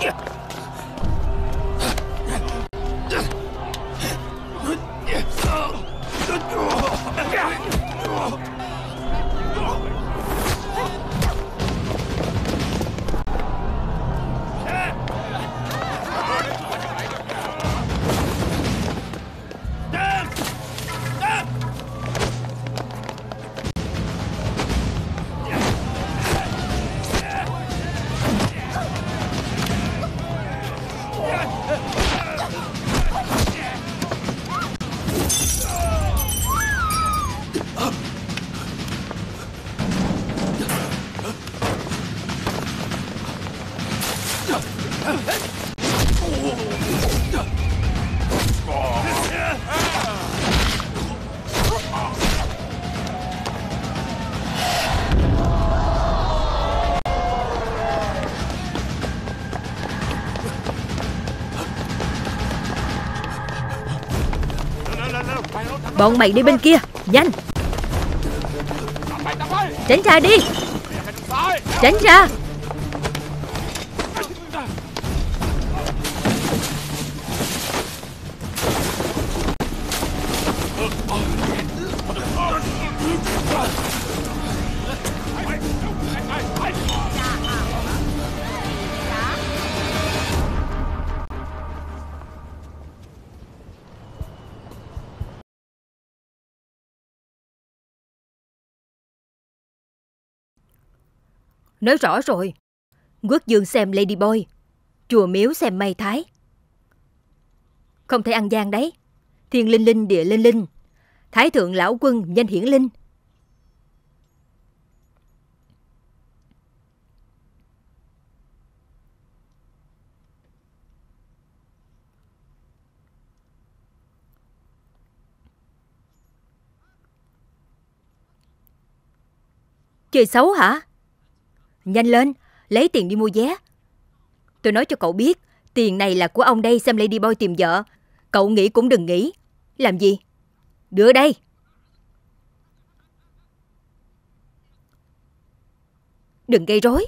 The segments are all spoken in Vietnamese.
Yeah. Bọn mày đi bên kia Nhanh. Tránh ra đi. Tránh ra. Nói rõ rồi. Quốc dương xem Lady Boy. Chùa miếu xem May Thái. Không thể ăn gian đấy. Thiên linh linh, địa linh linh. Thái thượng lão quân nhân hiển linh. Chơi xấu hả? Nhanh lên, lấy tiền đi mua vé. Tôi nói cho cậu biết, tiền này là của ông đây xem Lady Boy tìm vợ. Cậu nghĩ cũng đừng nghĩ. Làm gì? Đưa đây. Đừng gây rối.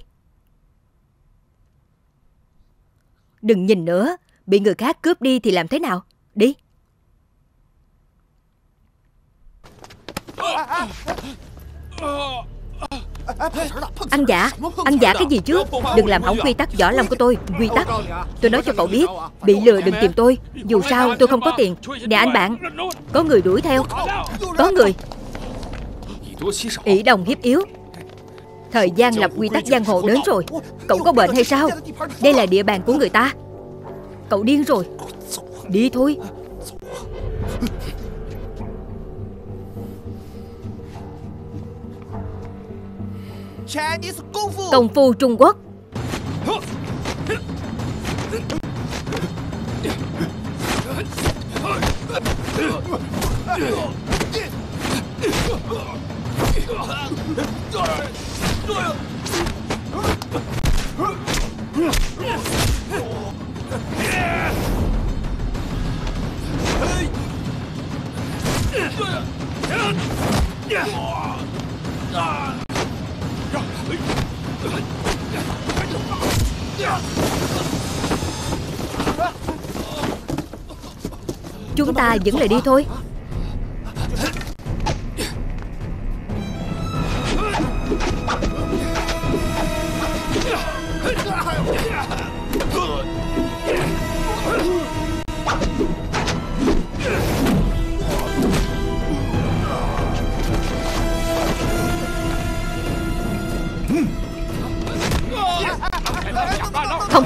Đừng nhìn nữa, bị người khác cướp đi thì làm thế nào? Đi. Ờ, ờ. Anh giả Anh giả cái gì chứ Đừng làm hỏng quy tắc võ lâm của tôi. Quy tắc? Tôi nói cho cậu biết, Bị lừa đừng tìm tôi. Dù sao, tôi không có tiền. Nè anh bạn, Có người đuổi theo. Có người. Ỷ đồng hiếp yếu. Thời gian lập quy tắc giang hồ đến rồi. Cậu có bệnh hay sao? Đây là địa bàn của người ta. Cậu điên rồi. Đi thôi. Công phu Trung Quốc. Chúng ta vẫn lại đi thôi.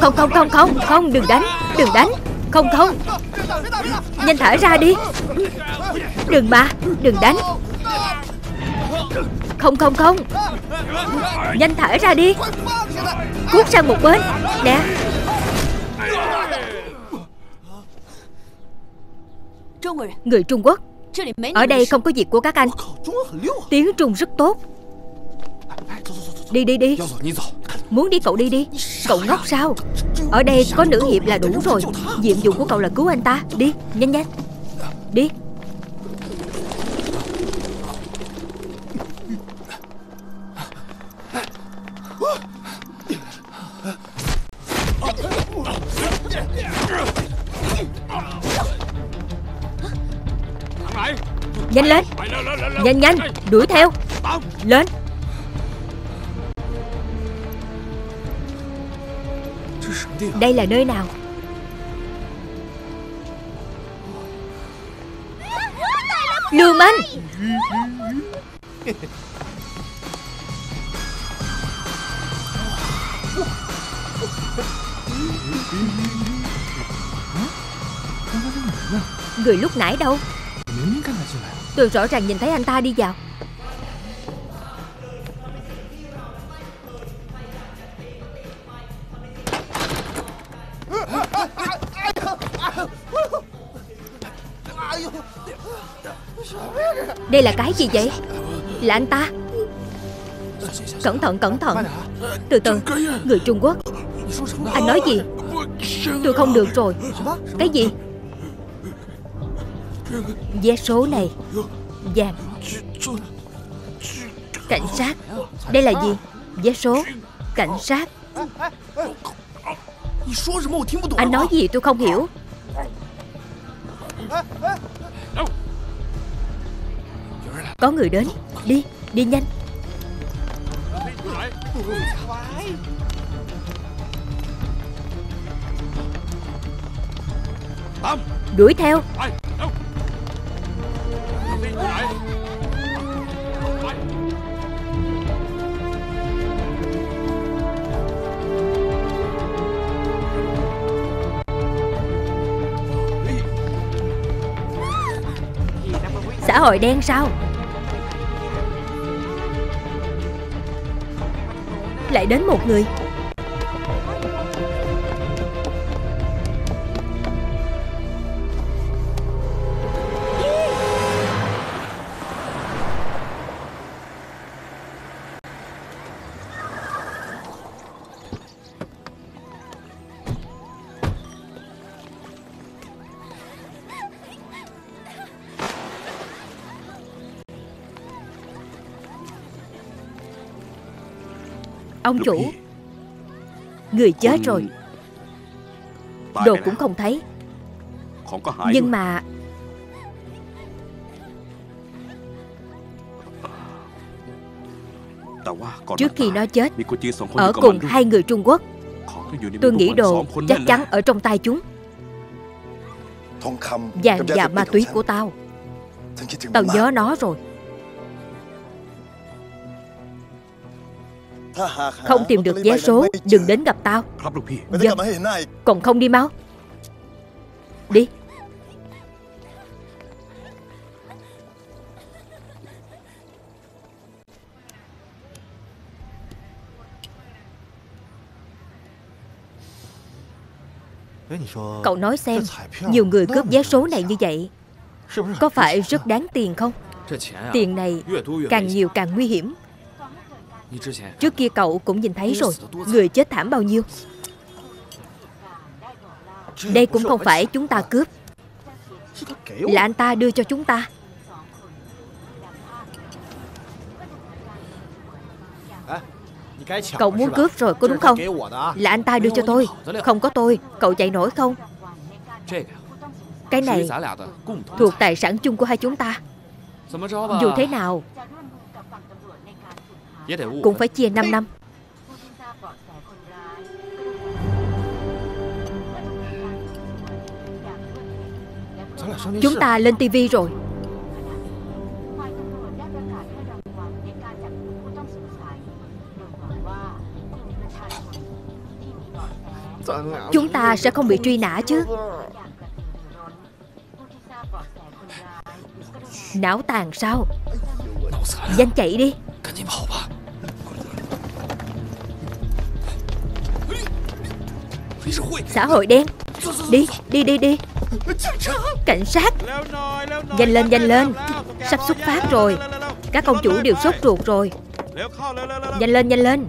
Không không không không không đừng đánh Đừng đánh. Không không. Nhanh thở ra đi. Đừng mà Đừng đánh. Không không không. Nhanh thở ra đi. Cút sang một bên. Nè. Người Trung Quốc. Ở đây không có việc của các anh. Tiếng Trung rất tốt. Đi đi đi Muốn đi cậu đi đi. Cậu ngốc sao? Ở đây có nữ hiệp là đủ rồi. Nhiệm vụ của cậu là cứu anh ta. Đi nhanh nhanh. Đi. Nhanh lên. Nhanh nhanh. Đuổi theo. Lên Đây là nơi nào? Lưu Minh. Người lúc nãy đâu? Tôi rõ ràng nhìn thấy anh ta đi vào. Đây là cái gì vậy? Là anh ta. Cẩn thận cẩn thận. Từ từ, Người Trung Quốc. Anh nói gì? Tôi không được rồi. Cái gì? Vé số này. Vàng Cảnh sát. Đây là gì? Vé số. Cảnh sát. Anh nói gì tôi không hiểu. Có người đến. Đi, đi nhanh. Đuổi theo. Xã hội đen sao? Lại đến một người. Ông chủ. Người chết rồi. Đồ cũng không thấy. Nhưng mà Trước khi nó chết Ở cùng hai người Trung Quốc Tôi nghĩ đồ chắc chắn ở trong tay chúng. Vàng và ma túy của tao. Tao nhớ nó rồi Không tìm được vé số, Đừng đến gặp tao. Dân Còn không đi mau. Đi. Cậu nói xem, Nhiều người cướp vé số này như vậy, Có phải rất đáng tiền không? Tiền này càng nhiều càng nguy hiểm. Trước kia cậu cũng nhìn thấy rồi. Người chết thảm bao nhiêu? Đây cũng không phải chúng ta cướp. Là anh ta đưa cho chúng ta. Cậu muốn cướp rồi, có đúng không? Là anh ta đưa cho tôi. Không có tôi, Cậu chạy nổi không? Cái này Thuộc tài sản chung của hai chúng ta. Dù thế nào cũng phải chia 5 năm. Chúng ta lên tivi rồi. Chúng ta sẽ không bị truy nã chứ. Não tàn sao? Nhanh chạy đi Xã hội đen. Đi, đi, đi, đi. Cảnh sát. Nhanh lên, nhanh lên. Sắp xuất phát rồi. Các công chủ đều sốt ruột rồi. Nhanh lên, nhanh lên.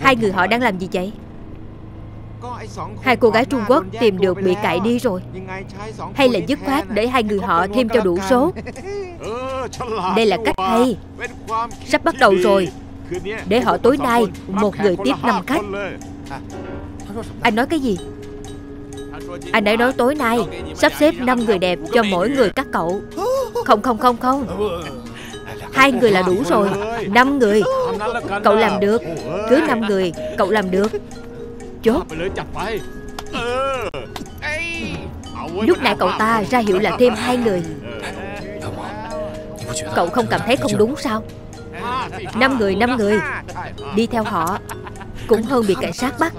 Hai người họ đang làm gì vậy? Hai cô gái Trung Quốc tìm được bị cãi đi rồi. Hay là dứt khoát để hai người họ thêm cho đủ số? Đây là cách hay. Sắp bắt đầu rồi. Để họ tối nay Một người tiếp năm khách Anh nói cái gì? Anh ấy nói tối nay Sắp xếp 5 người đẹp cho mỗi người các cậu. Không không không không. Hai người là đủ rồi. Năm người. Cậu làm được. Cứ năm người, Cậu làm được. Chốt. Lúc nãy cậu ta ra hiệu là thêm hai người. Cậu không cảm thấy không đúng sao? Năm người, năm người. Đi theo họ Cũng hơn bị cảnh sát bắt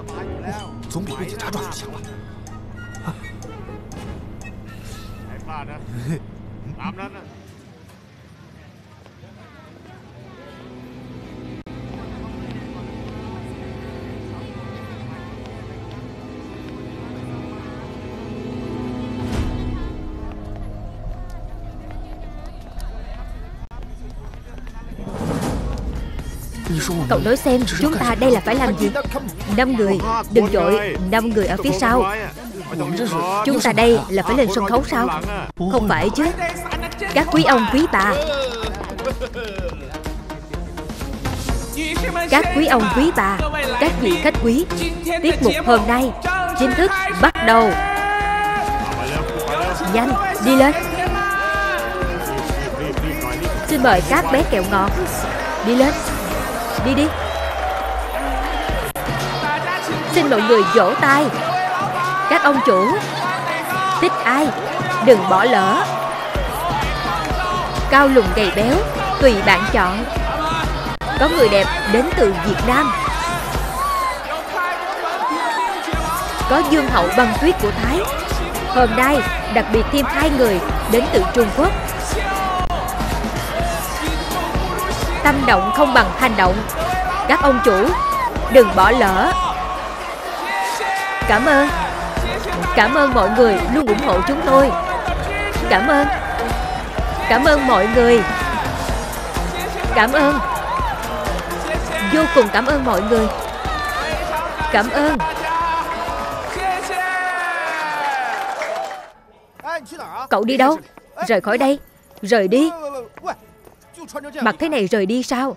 Cậu nói xem chúng ta đây là phải làm gì? Năm người Đừng dội Năm người ở phía sau. Chúng ta đây là phải lên sân khấu sao? Không phải chứ. Các quý ông quý bà. Các quý ông quý bà Các vị khách quý Tiết mục hôm nay Chính thức bắt đầu. Nhanh đi lên. Xin mời các bé kẹo ngọt Đi lên Đi đi. Xin mọi người vỗ tay. Các ông chủ, Thích ai, Đừng bỏ lỡ. Cao lùn gầy béo, Tùy bạn chọn. Có người đẹp đến từ Việt Nam. Có dương hậu băng tuyết của Thái. Hôm nay, đặc biệt thêm hai người đến từ Trung Quốc. Tâm động không bằng hành động. Các ông chủ Đừng bỏ lỡ. Cảm ơn. Cảm ơn mọi người luôn ủng hộ chúng tôi. Cảm ơn. Cảm ơn mọi người. Cảm ơn. Vô cùng cảm ơn mọi người. Cảm ơn. Cậu đi đâu? Rời khỏi đây. Rời đi Mặc thế này rời đi sao?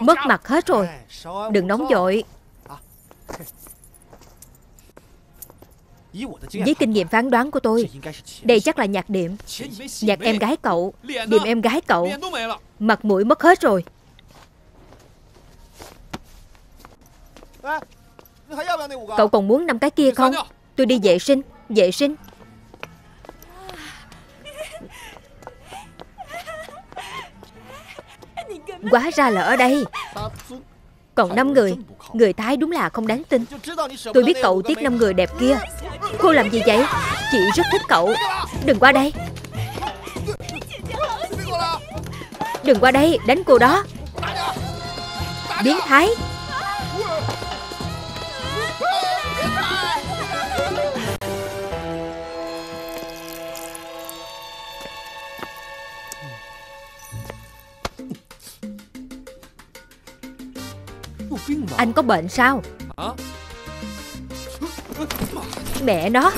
Mất mặt hết rồi. Đừng nóng vội. Với kinh nghiệm phán đoán của tôi Đây chắc là nhạc điểm Nhạc em gái cậu Điểm em gái cậu. Mặt mũi mất hết rồi Cậu còn muốn năm cái kia không? Tôi đi vệ sinh Vệ sinh. Quá ra là ở đây. Còn 5 người Người Thái đúng là không đáng tin. Tôi biết cậu tiếc 5 người đẹp kia. Cô làm gì vậy? Chị rất thích cậu. Đừng qua đây. Đừng qua đây đánh cô đó. Biến thái Anh có bệnh sao? Mẹ nó.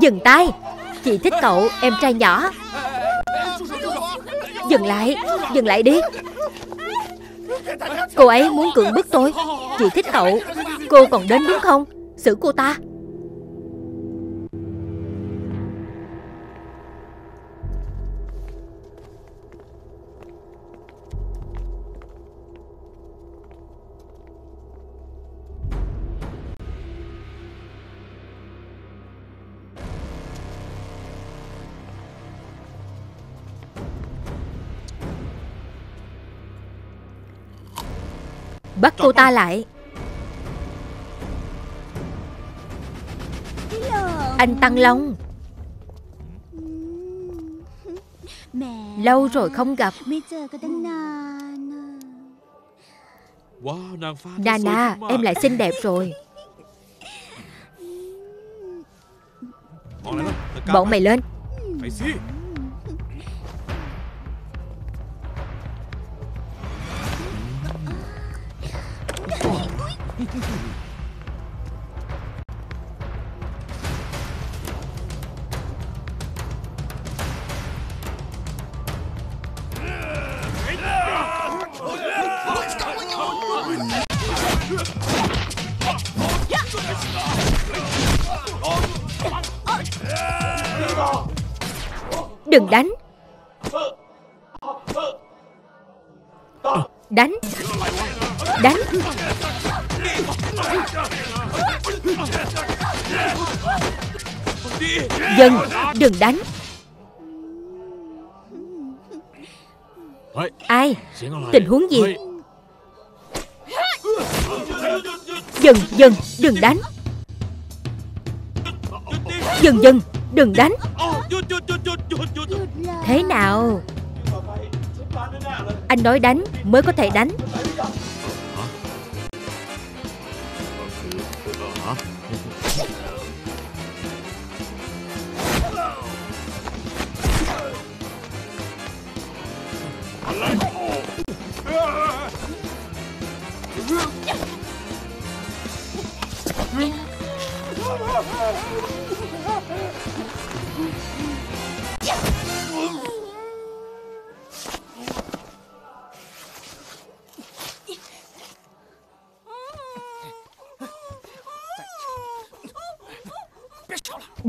Dừng tay. Chị thích cậu em trai nhỏ. Dừng lại Dừng lại đi Cô ấy muốn cưỡng bức tôi. Chị thích cậu. Cô còn đến đúng không? Xử cô ta. Bắt cô ta lại. Anh Tăng Long. Lâu rồi không gặp. Nana em lại xinh đẹp rồi. Bọn mày lên. Đừng đánh. Đánh. Đánh. Dừng Đừng đánh. Ai? Tình huống gì? Dừng Dừng Đừng đánh. Dừng Dừng Đừng đánh. Thế nào? Anh nói đánh mới có thể đánh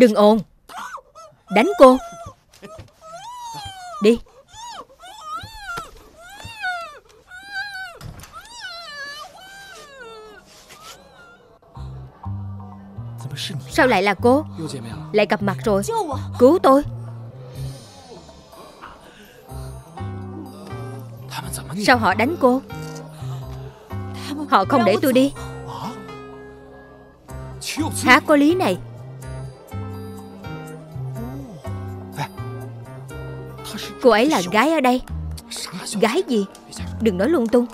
Đừng ồn. Đánh cô. Đi. Sao lại là cô? Lại gặp mặt rồi. Cứu tôi. Sao họ đánh cô? Họ không để tôi đi. Há có lý này? Cô ấy là gái ở đây. Gái gì? Đừng nói lung tung.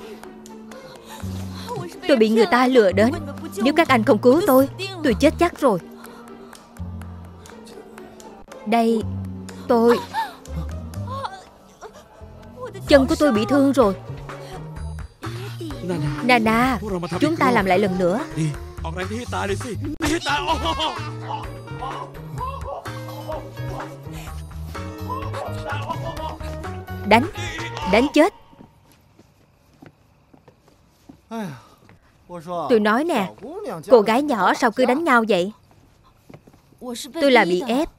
Tôi bị người ta lừa đến. Nếu các anh không cứu tôi Tôi chết chắc rồi. Đây, Tôi. Chân của tôi bị thương rồi. Nana, Chúng ta làm lại lần nữa. Đánh. Đánh chết. Tôi nói nè, Cô gái nhỏ sao cứ đánh nhau vậy? Tôi là bị ép.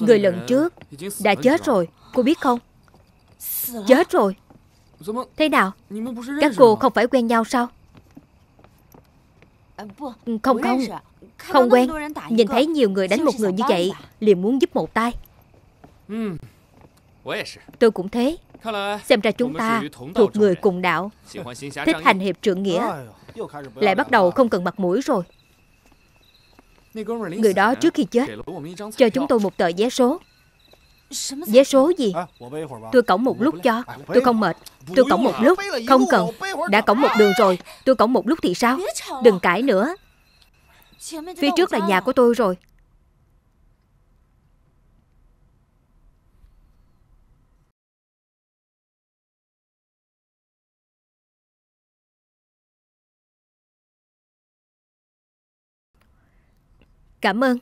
Người lần trước Đã chết rồi, Cô biết không? Chết rồi. Thế nào? Các cô không phải quen nhau sao? Không không. Không quen. Nhìn thấy nhiều người đánh một người như vậy, Liền muốn giúp một tay. Tôi cũng thế. Xem ra chúng ta thuộc người cùng đạo. Thích hành hiệp trượng nghĩa. Lại bắt đầu không cần mặt mũi rồi. Người đó trước khi chết. Cho chúng tôi một tờ vé số. Vé số gì? Tôi cổng một lúc cho. Tôi không mệt. Tôi cổng một lúc. Không cần. Đã cổng một đường rồi. Tôi cổng một lúc thì sao? Đừng cãi nữa. Phía trước là nhà của tôi rồi Cảm ơn.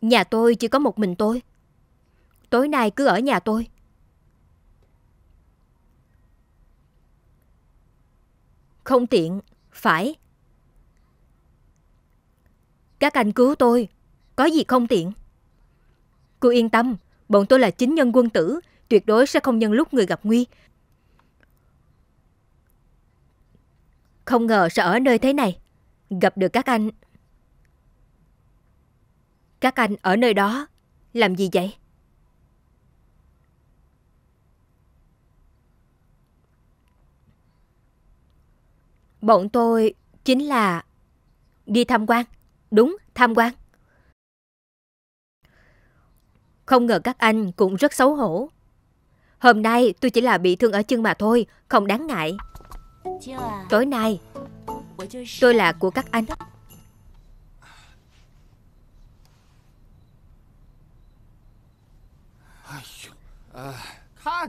Nhà tôi chỉ có một mình tôi. Tối nay cứ ở nhà tôi. Không tiện, Phải. Các anh cứu tôi, Có gì không tiện. Cô yên tâm, Bọn tôi là chính nhân quân tử, Tuyệt đối sẽ không nhân lúc người gặp nguy. Không ngờ sẽ ở nơi thế này Gặp được các anh Các anh ở nơi đó Làm gì vậy Bọn tôi chính là đi tham quan. Đúng, tham quan. Không ngờ các anh cũng rất xấu hổ. Hôm nay tôi chỉ là bị thương ở chân mà thôi, không đáng ngại. Tối nay, tôi là của các anh.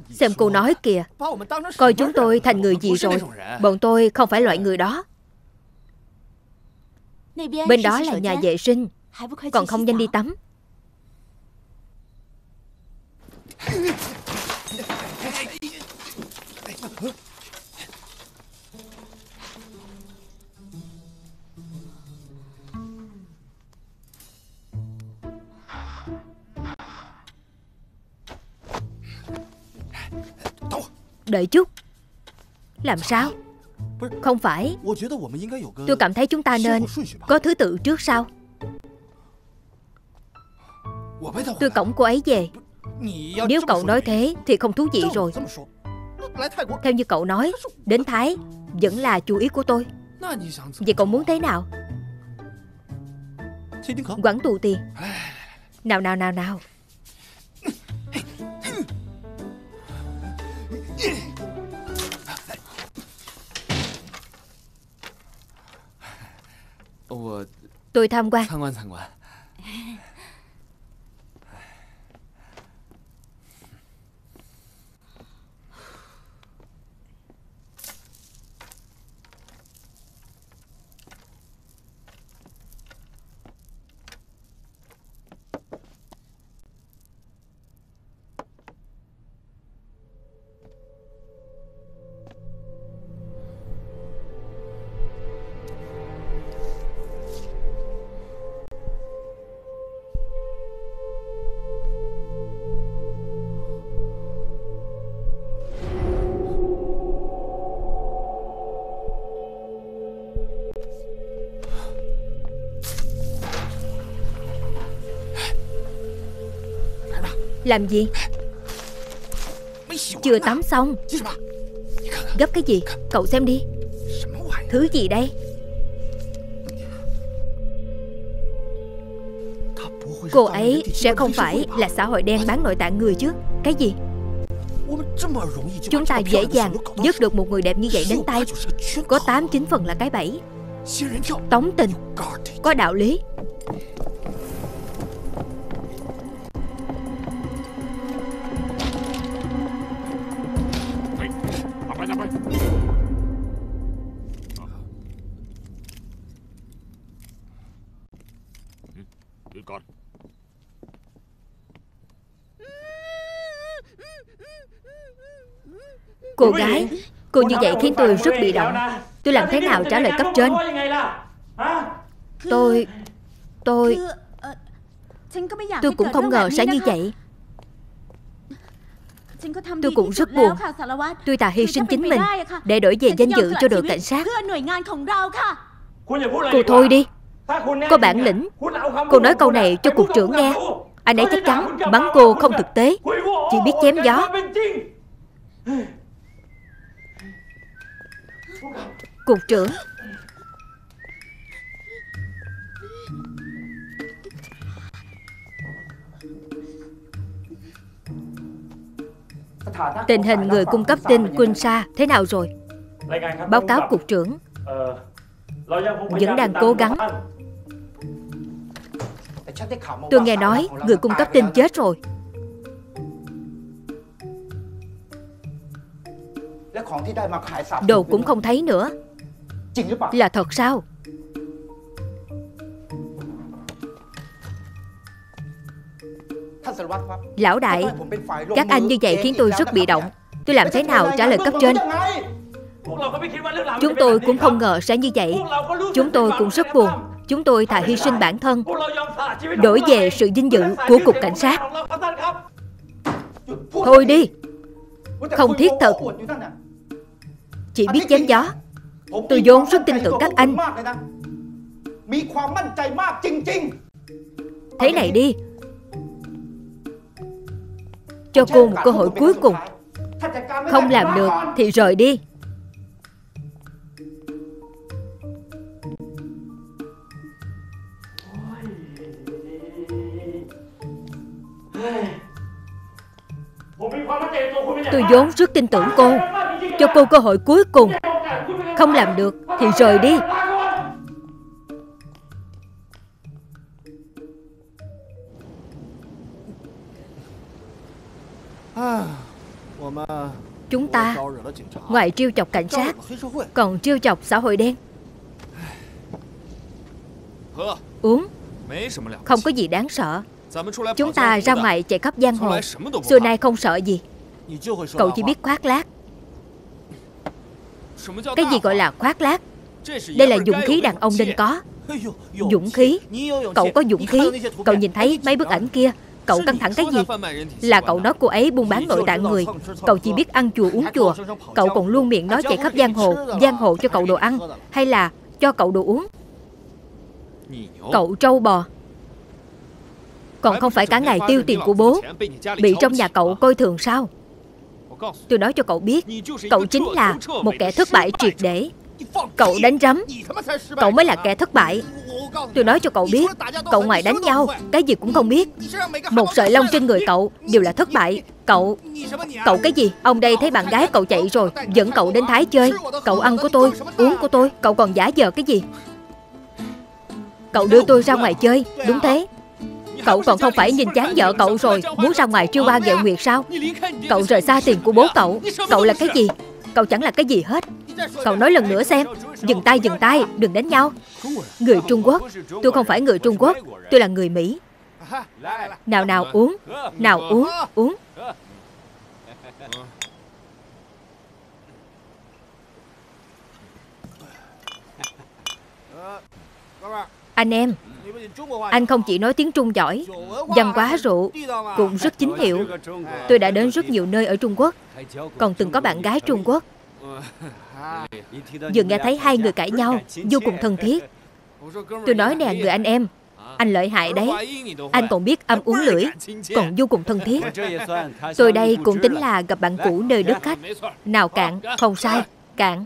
Xem cô nói kìa. Coi chúng tôi thành người gì rồi? Bọn tôi không phải loại người đó. Bên đó là nhà vệ sinh. Còn không nhanh đi tắm Đợi chút. Làm sao? Không phải. Tôi cảm thấy chúng ta nên Có thứ tự trước sau. Tôi cổng cô ấy về. Nếu cậu nói thế Thì không thú vị rồi. Theo như cậu nói, Đến Thái Vẫn là chú ý của tôi. Vậy cậu muốn thế nào? Quản tù tiền Nào nào nào nào. Tôi tham quan. Làm gì? Chưa tắm xong. Gấp cái gì? Cậu xem đi. Thứ gì đây? Cô ấy sẽ không phải là xã hội đen bán nội tạng người chứ. Cái gì? Chúng ta dễ dàng dứt được một người đẹp như vậy đến tay. Có 8-9 phần là cái bẫy. Tống tình. Có đạo lý. Cô gái, Cô như vậy khiến tôi rất bị động. Tôi làm thế nào trả lời cấp trên? Tôi Tôi Tôi cũng không ngờ sẽ như vậy. Tôi cũng rất buồn. Tôi thà hy sinh chính mình Để đổi về danh dự cho đội cảnh sát. Cô thôi đi. Có bản lĩnh. Cô nói câu này cho cục trưởng nghe. Anh ấy chắc chắn bắn cô không thực tế. Chỉ biết chém gió. Cục trưởng. Tình hình người cung cấp tin Quân Sa thế nào rồi? Báo cáo cục trưởng. Vẫn đang cố gắng. Tôi nghe nói người cung cấp tin chết rồi. Đồ cũng không thấy nữa. Là thật sao? Lão đại Các anh như vậy khiến tôi rất bị động. Tôi làm thế nào trả lời cấp trên? Chúng tôi cũng không ngờ sẽ như vậy. Chúng tôi cũng rất buồn. Chúng tôi thà hy sinh bản thân Đổi về sự vinh dự của Cục Cảnh sát. Thôi đi. Không thiết thực. Chỉ biết chém gió Tôi vốn rất tin tưởng các anh. Thế này đi. Cho cô một cơ hội cuối cùng. Không làm được thì rời đi Tôi vốn rất tin tưởng cô. Cho cô cơ hội cuối cùng. Không làm được thì rời đi. Chúng ta Ngoài trêu chọc cảnh sát, Còn trêu chọc xã hội đen. Uống. Không có gì đáng sợ. Chúng ta ra ngoài chạy khắp giang hồ。Xưa nay không sợ gì。Cậu chỉ biết khoác lác。Cái gì gọi là khoác lác？Đây là dũng khí đàn ông nên có。Dũng khí。Cậu có dũng khí。Cậu nhìn thấy mấy bức ảnh kia Cậu căng thẳng cái gì？Là cậu nói cô ấy buôn bán nội tạng người。Cậu chỉ biết ăn chùa uống chùa。Cậu còn luôn miệng nói chạy khắp giang hồ Giang hồ cho cậu đồ ăn Hay là cho cậu đồ uống？Cậu trâu bò còn không phải cả ngày tiêu tiền của bố. Bị trong nhà cậu coi thường sao? Tôi nói cho cậu biết, Cậu chính là một kẻ thất bại triệt để. Cậu đánh rắm. Cậu mới là kẻ thất bại. Tôi nói cho cậu biết, Cậu ngoài đánh nhau, Cái gì cũng không biết. Một sợi lông trên người cậu Đều là thất bại. Cậu Cậu cái gì? Ông đây thấy bạn gái cậu chạy rồi, Dẫn cậu đến Thái chơi. Cậu ăn của tôi, Uống của tôi, Cậu còn giả vờ cái gì? Cậu đưa tôi ra ngoài chơi, Đúng thế. Cậu còn không phải nhìn chán vợ cậu rồi. Muốn ra ngoài trêu ba ghẹo nguyệt sao? Cậu rời xa tiền của bố cậu. Cậu là cái gì? Cậu chẳng là cái gì hết. Cậu nói lần nữa xem. Dừng tay dừng tay. Đừng đánh nhau. Người Trung Quốc. Tôi không phải người Trung Quốc. Tôi là người Mỹ. Nào nào, uống. Nào, uống Uống. Anh em anh không chỉ nói tiếng Trung giỏi, Văn quá rượu Cũng rất chính hiệu. Tôi đã đến rất nhiều nơi ở Trung Quốc, Còn từng có bạn gái Trung Quốc. Vừa nghe thấy hai người cãi nhau, Vô cùng thân thiết. Tôi nói nè, người anh em, Anh lợi hại đấy. Anh còn biết âm uống lưỡi, Còn vô cùng thân thiết. Tôi đây cũng tính là gặp bạn cũ nơi đất khách. Nào cạn, Không sai, Cạn.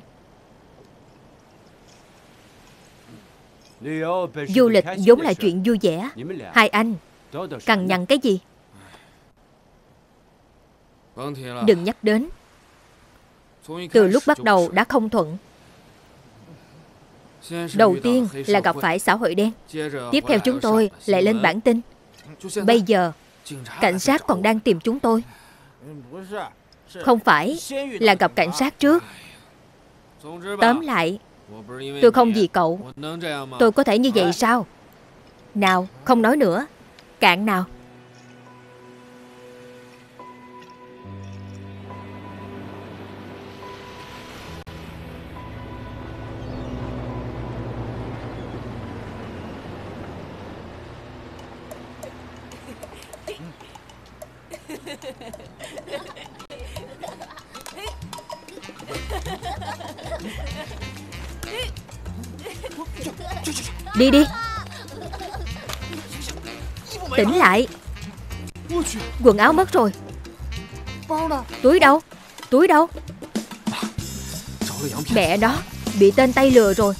Du lịch vốn là chuyện vui vẻ. Hai anh Cằn nhằn cái gì? Đừng nhắc đến. Từ lúc bắt đầu đã không thuận. Đầu tiên là gặp phải xã hội đen. Tiếp theo chúng tôi lại lên bản tin. Bây giờ Cảnh sát còn đang tìm chúng tôi. Không phải là gặp cảnh sát trước. Tóm lại Tôi không vì cậu. Tôi có thể như vậy sao? Nào, không nói nữa. Cạn nào. Đi đi. Tỉnh lại. Quần áo mất rồi. Túi đâu? Túi đâu? Mẹ đó Bị tên tay lừa rồi.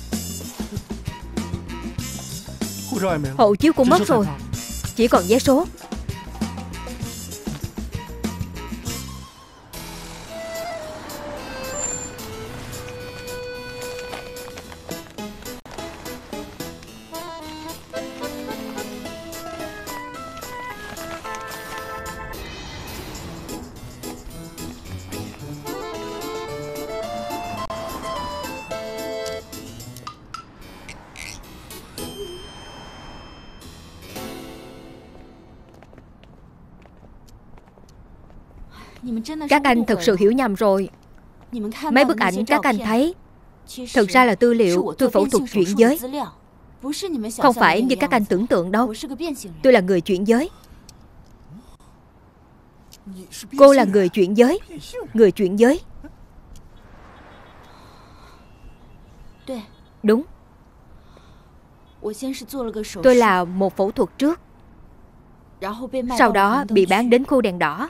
Hộ chiếu cũng mất rồi. Chỉ còn vé số. Các anh thật sự hiểu nhầm rồi. Mấy bức ảnh các anh thấy, Thực ra là tư liệu tôi phẫu thuật chuyển giới. Không phải như các anh tưởng tượng đâu. Tôi là người chuyển giới. Cô là người chuyển giới. Người chuyển giới. Đúng. Tôi là một phẫu thuật trước. Sau đó bị bán đến khu đèn đỏ.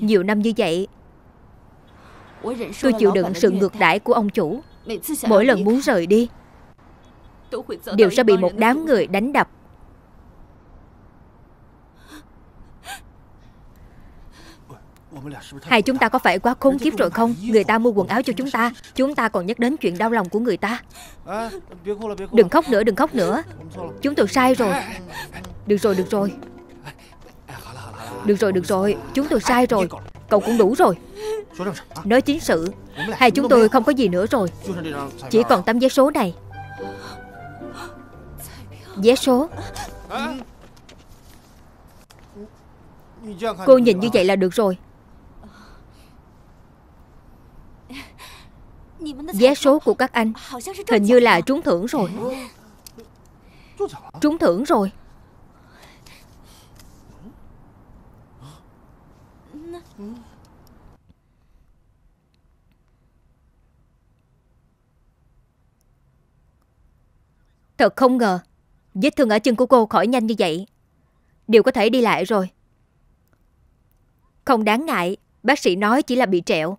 Nhiều năm như vậy Tôi chịu đựng sự ngược đãi của ông chủ. Mỗi lần muốn rời đi Đều sẽ bị một đám người đánh đập. Hai chúng ta có phải quá khốn kiếp rồi không? Người ta mua quần áo cho chúng ta Chúng ta còn nhắc đến chuyện đau lòng của người ta. Đừng khóc nữa đừng khóc nữa. Chúng tôi sai rồi. Được rồi được rồi được rồi được rồi. Chúng tôi sai rồi. Cậu cũng đủ rồi. Nói chính sự. Hai chúng tôi không có gì nữa rồi. Chỉ còn tấm vé số này. Vé số. Cô nhìn như vậy là được rồi. Vé số của các anh Hình như là trúng thưởng rồi. Trúng thưởng rồi. Thật không ngờ, Vết thương ở chân của cô khỏi nhanh như vậy. Đều có thể đi lại rồi. Không đáng ngại, Bác sĩ nói chỉ là bị trẹo.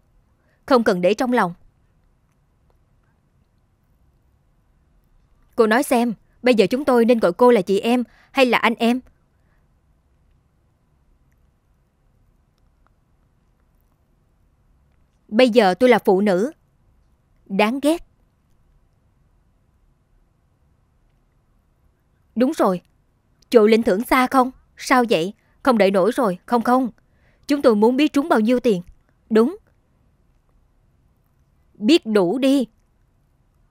Không cần để trong lòng. Cô nói xem, Bây giờ chúng tôi nên gọi cô là chị em Hay là anh em? Bây giờ tôi là phụ nữ. Đáng ghét. Đúng rồi. Chỗ lĩnh thưởng xa không? Sao vậy? Không đợi nổi rồi, Không không. Chúng tôi muốn biết trúng bao nhiêu tiền. Đúng. Biết đủ đi.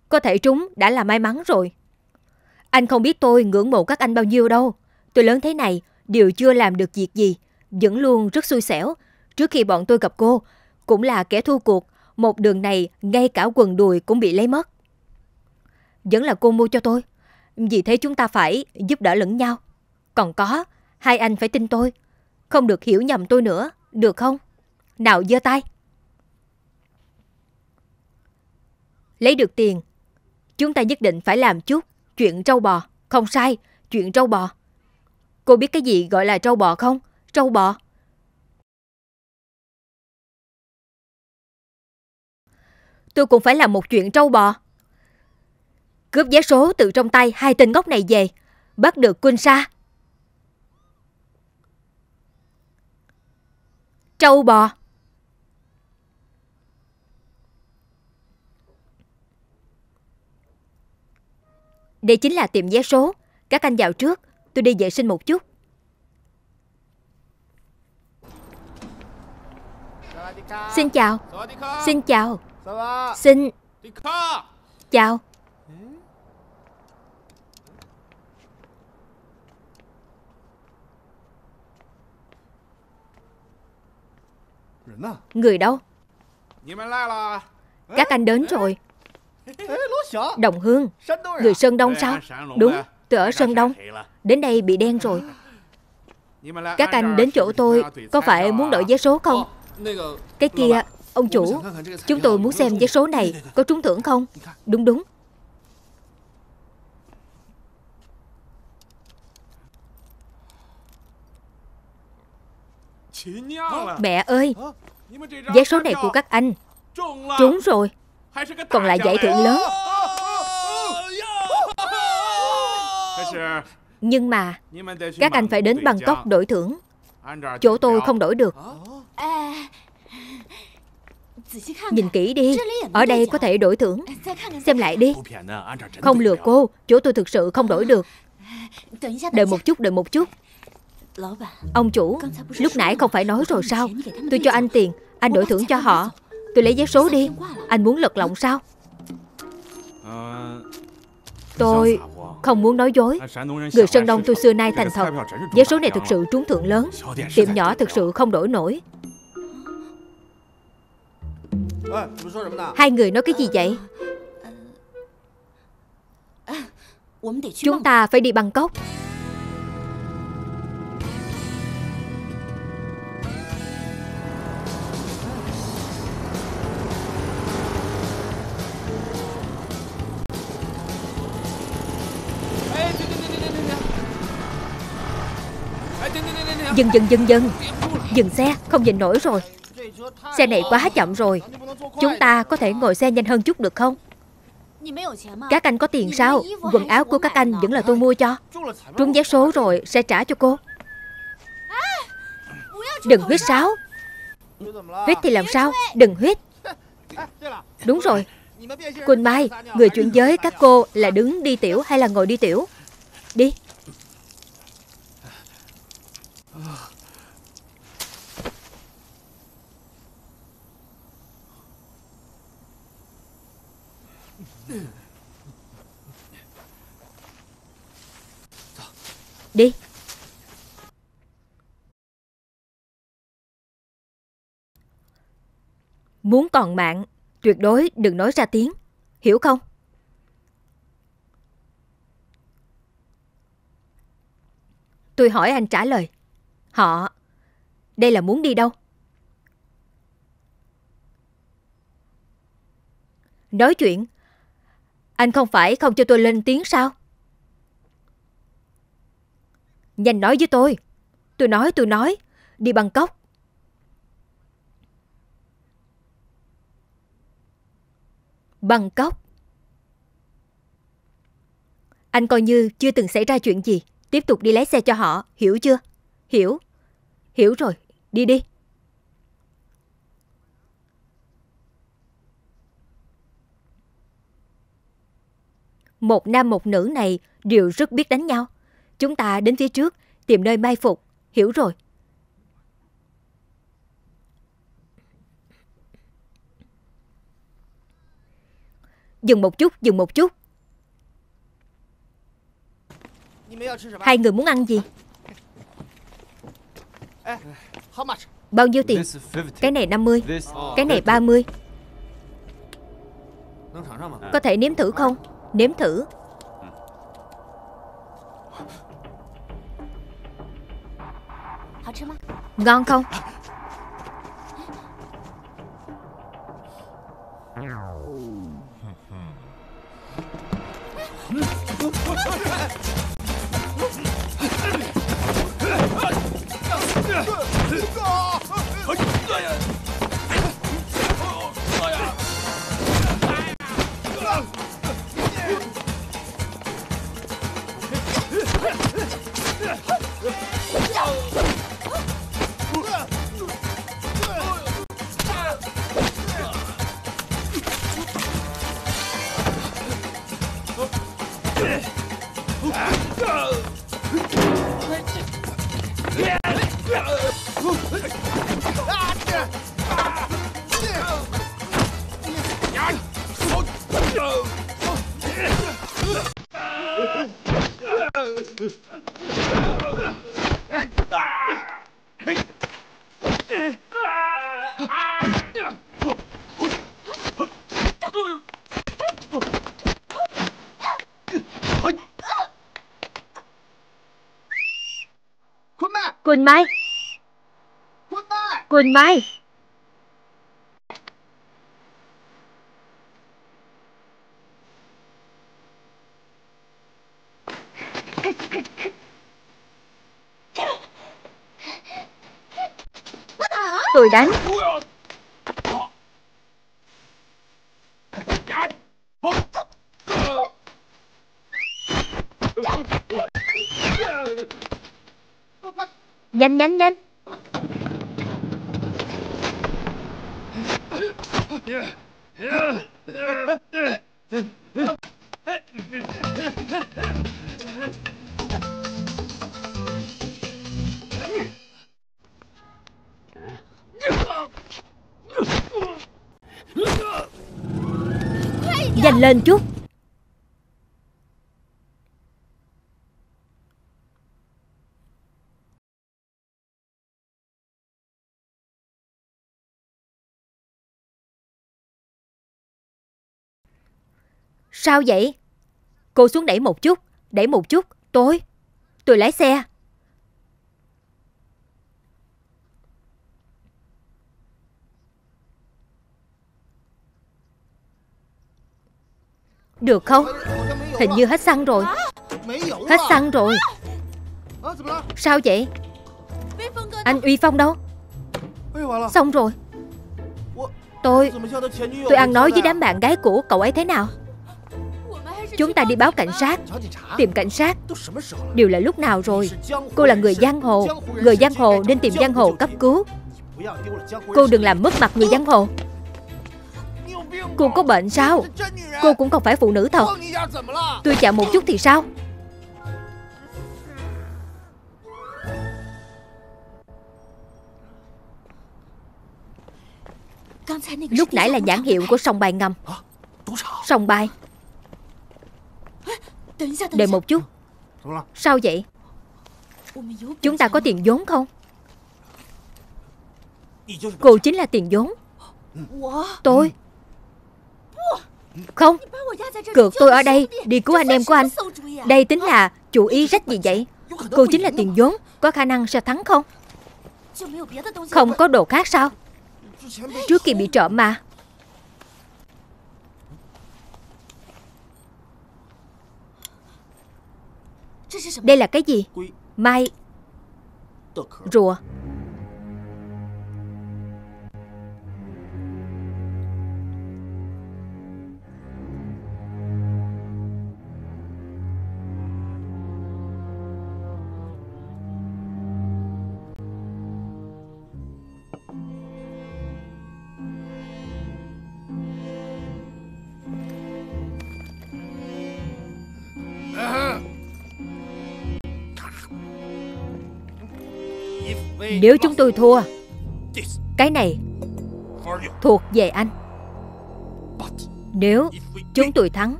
Có thể trúng, đã là may mắn rồi. Anh không biết tôi ngưỡng mộ các anh bao nhiêu đâu. Tôi lớn thế này, Đều chưa làm được việc gì. Vẫn luôn rất xui xẻo. Trước khi bọn tôi gặp cô, Cũng là kẻ thua cuộc, Một đường này ngay cả quần đùi cũng bị lấy mất. Vẫn là cô mua cho tôi vì thế chúng ta phải giúp đỡ lẫn nhau. Còn có, hai anh phải tin tôi. Không được hiểu nhầm tôi nữa, được không? Nào giơ tay. Lấy được tiền, chúng ta nhất định phải làm chút chuyện trâu bò. Không sai, chuyện trâu bò. Cô biết cái gì gọi là trâu bò không? Trâu bò. Tôi cũng phải làm một chuyện trâu bò. Cướp vé số từ trong tay hai tên ngốc này về. Bắt được Quân Sa. Trâu bò. Đây chính là tiệm vé số. Các anh vào trước. Tôi đi vệ sinh một chút. Xin chào. Xin chào. Xin chào. Người đâu? Các anh đến rồi. Đồng Hương Người Sơn Đông sao? Đúng tôi ở Sơn Đông. Đến đây bị đen rồi. Các anh đến chỗ tôi Có phải muốn đổi vé số không? Cái kia Ông chủ Chúng tôi muốn xem vé số này Có trúng thưởng không? Đúng đúng Mẹ ơi Vé số này của các anh. Trúng rồi. Còn lại giải thưởng lớn. Nhưng mà Các anh phải đến Bangkok đổi thưởng. Chỗ tôi không đổi được. Nhìn kỹ đi. Ở đây có thể đổi thưởng. Xem lại đi. Không lừa cô. Chỗ tôi thực sự không đổi được. Đợi một chút, đợi một chút Ông chủ Lúc nãy không phải nói rồi sao? Tôi cho anh tiền Anh đổi thưởng cho họ. Tôi lấy vé số đi. Anh muốn lật lọng sao? Tôi không muốn nói dối. Người Sơn Đông tôi xưa nay thành thật. Vé số này thực sự trúng thưởng lớn. Tiệm nhỏ thực sự không đổi nổi. Hai người nói cái gì vậy? Chúng ta phải đi Bangkok Dừng dừng dừng dừng. Dừng xe, không nhìn nổi rồi. Xe này quá chậm rồi. Chúng ta có thể ngồi xe nhanh hơn chút được không? Các anh có tiền sao? Quần áo của các anh vẫn là tôi mua cho. Trúng vé số rồi, sẽ trả cho cô. Đừng huyết sáo. Huyết thì làm sao? Đừng huyết. Đúng rồi. Quỳnh Mai, Người chuyển giới các cô là đứng đi tiểu hay là ngồi đi tiểu? Đi. Đi. Muốn còn mạng, Tuyệt đối đừng nói ra tiếng. Hiểu không? Tôi hỏi anh trả lời. Họ, Đây là muốn đi đâu? Nói chuyện. Anh không phải không cho tôi lên tiếng sao? Nhanh nói với tôi. Tôi nói, tôi nói. Đi Bangkok. Bangkok. Anh coi như chưa từng xảy ra chuyện gì. Tiếp tục đi lái xe cho họ. Hiểu chưa? Hiểu. Hiểu rồi. Đi đi. Một nam một nữ này đều rất biết đánh nhau. Chúng ta đến phía trước, tìm nơi mai phục. Hiểu rồi. Dừng một chút, dừng một chút. Hai người muốn ăn gì? Bao nhiêu tiền? Cái này 50, cái này 30. Có thể nếm thử không? Nếm thử. Ngon không? Quỳnh Mai. Quỳnh Mai. Tôi đánh. Nhanh nhanh nhanh Nhanh lên chút. Sao vậy? Cô xuống đẩy một chút, đẩy một chút, tôi, tôi lái xe. Được không? Hình như hết xăng rồi. Hết xăng rồi. Sao vậy? Anh Uy Phong đâu? Xong rồi. Tôi, tôi ăn nói với đám bạn gái của cậu ấy thế nào? Chúng ta đi báo cảnh sát Tìm cảnh sát. Đều là lúc nào rồi? Cô là người giang hồ Người giang hồ nên tìm giang hồ cấp cứu. Cô đừng làm mất mặt người giang hồ. Cô có bệnh sao? Cô cũng không phải phụ nữ thật. Tôi chạm một chút thì sao? Lúc nãy là nhãn hiệu của sông bài ngầm. Sông bài Đợi một chút. Sao vậy? Chúng ta có tiền vốn không? Cô chính là tiền vốn. Tôi. Không. Cược tôi ở đây. Đi cứu anh em của anh. Đây tính là chủ ý rách gì vậy? Cô chính là tiền vốn. Có khả năng sẽ thắng không? Không có đồ khác sao? Trước khi bị trộm mà. Đây là cái gì? Mai. Rùa Nếu chúng tôi thua. Cái này Thuộc về anh. Nếu chúng tôi thắng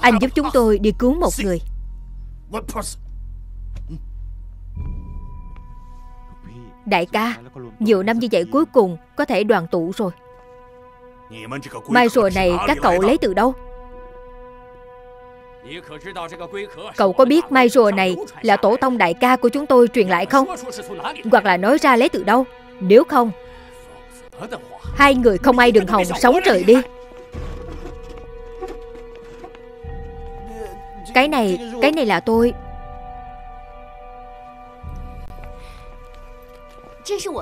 Anh giúp chúng tôi đi cứu một người. Đại ca Nhiều năm như vậy cuối cùng Có thể đoàn tụ rồi. Mai rùa này các cậu lấy từ đâu Cậu có biết mai rùa này là tổ tông đại ca của chúng tôi truyền lại không? Hoặc là nói ra lấy từ đâu? Nếu không Hai người không ai đừng hồng sống rời đi. Cái này, cái này là tôi.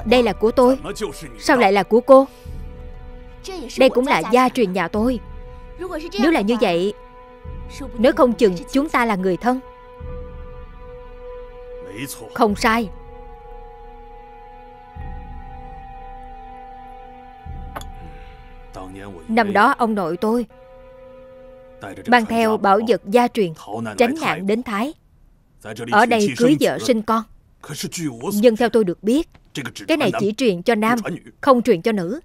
Đây là của tôi. Sao lại là của cô? Đây cũng là gia truyền nhà tôi. Nếu là như vậy nếu không chừng chúng ta là người thân. Không sai. Năm đó ông nội tôi Mang theo bảo vật gia truyền, Tránh nạn đến Thái. Ở đây cưới vợ sinh con. Nhưng theo tôi được biết, Cái này chỉ truyền cho nam, Không truyền cho nữ.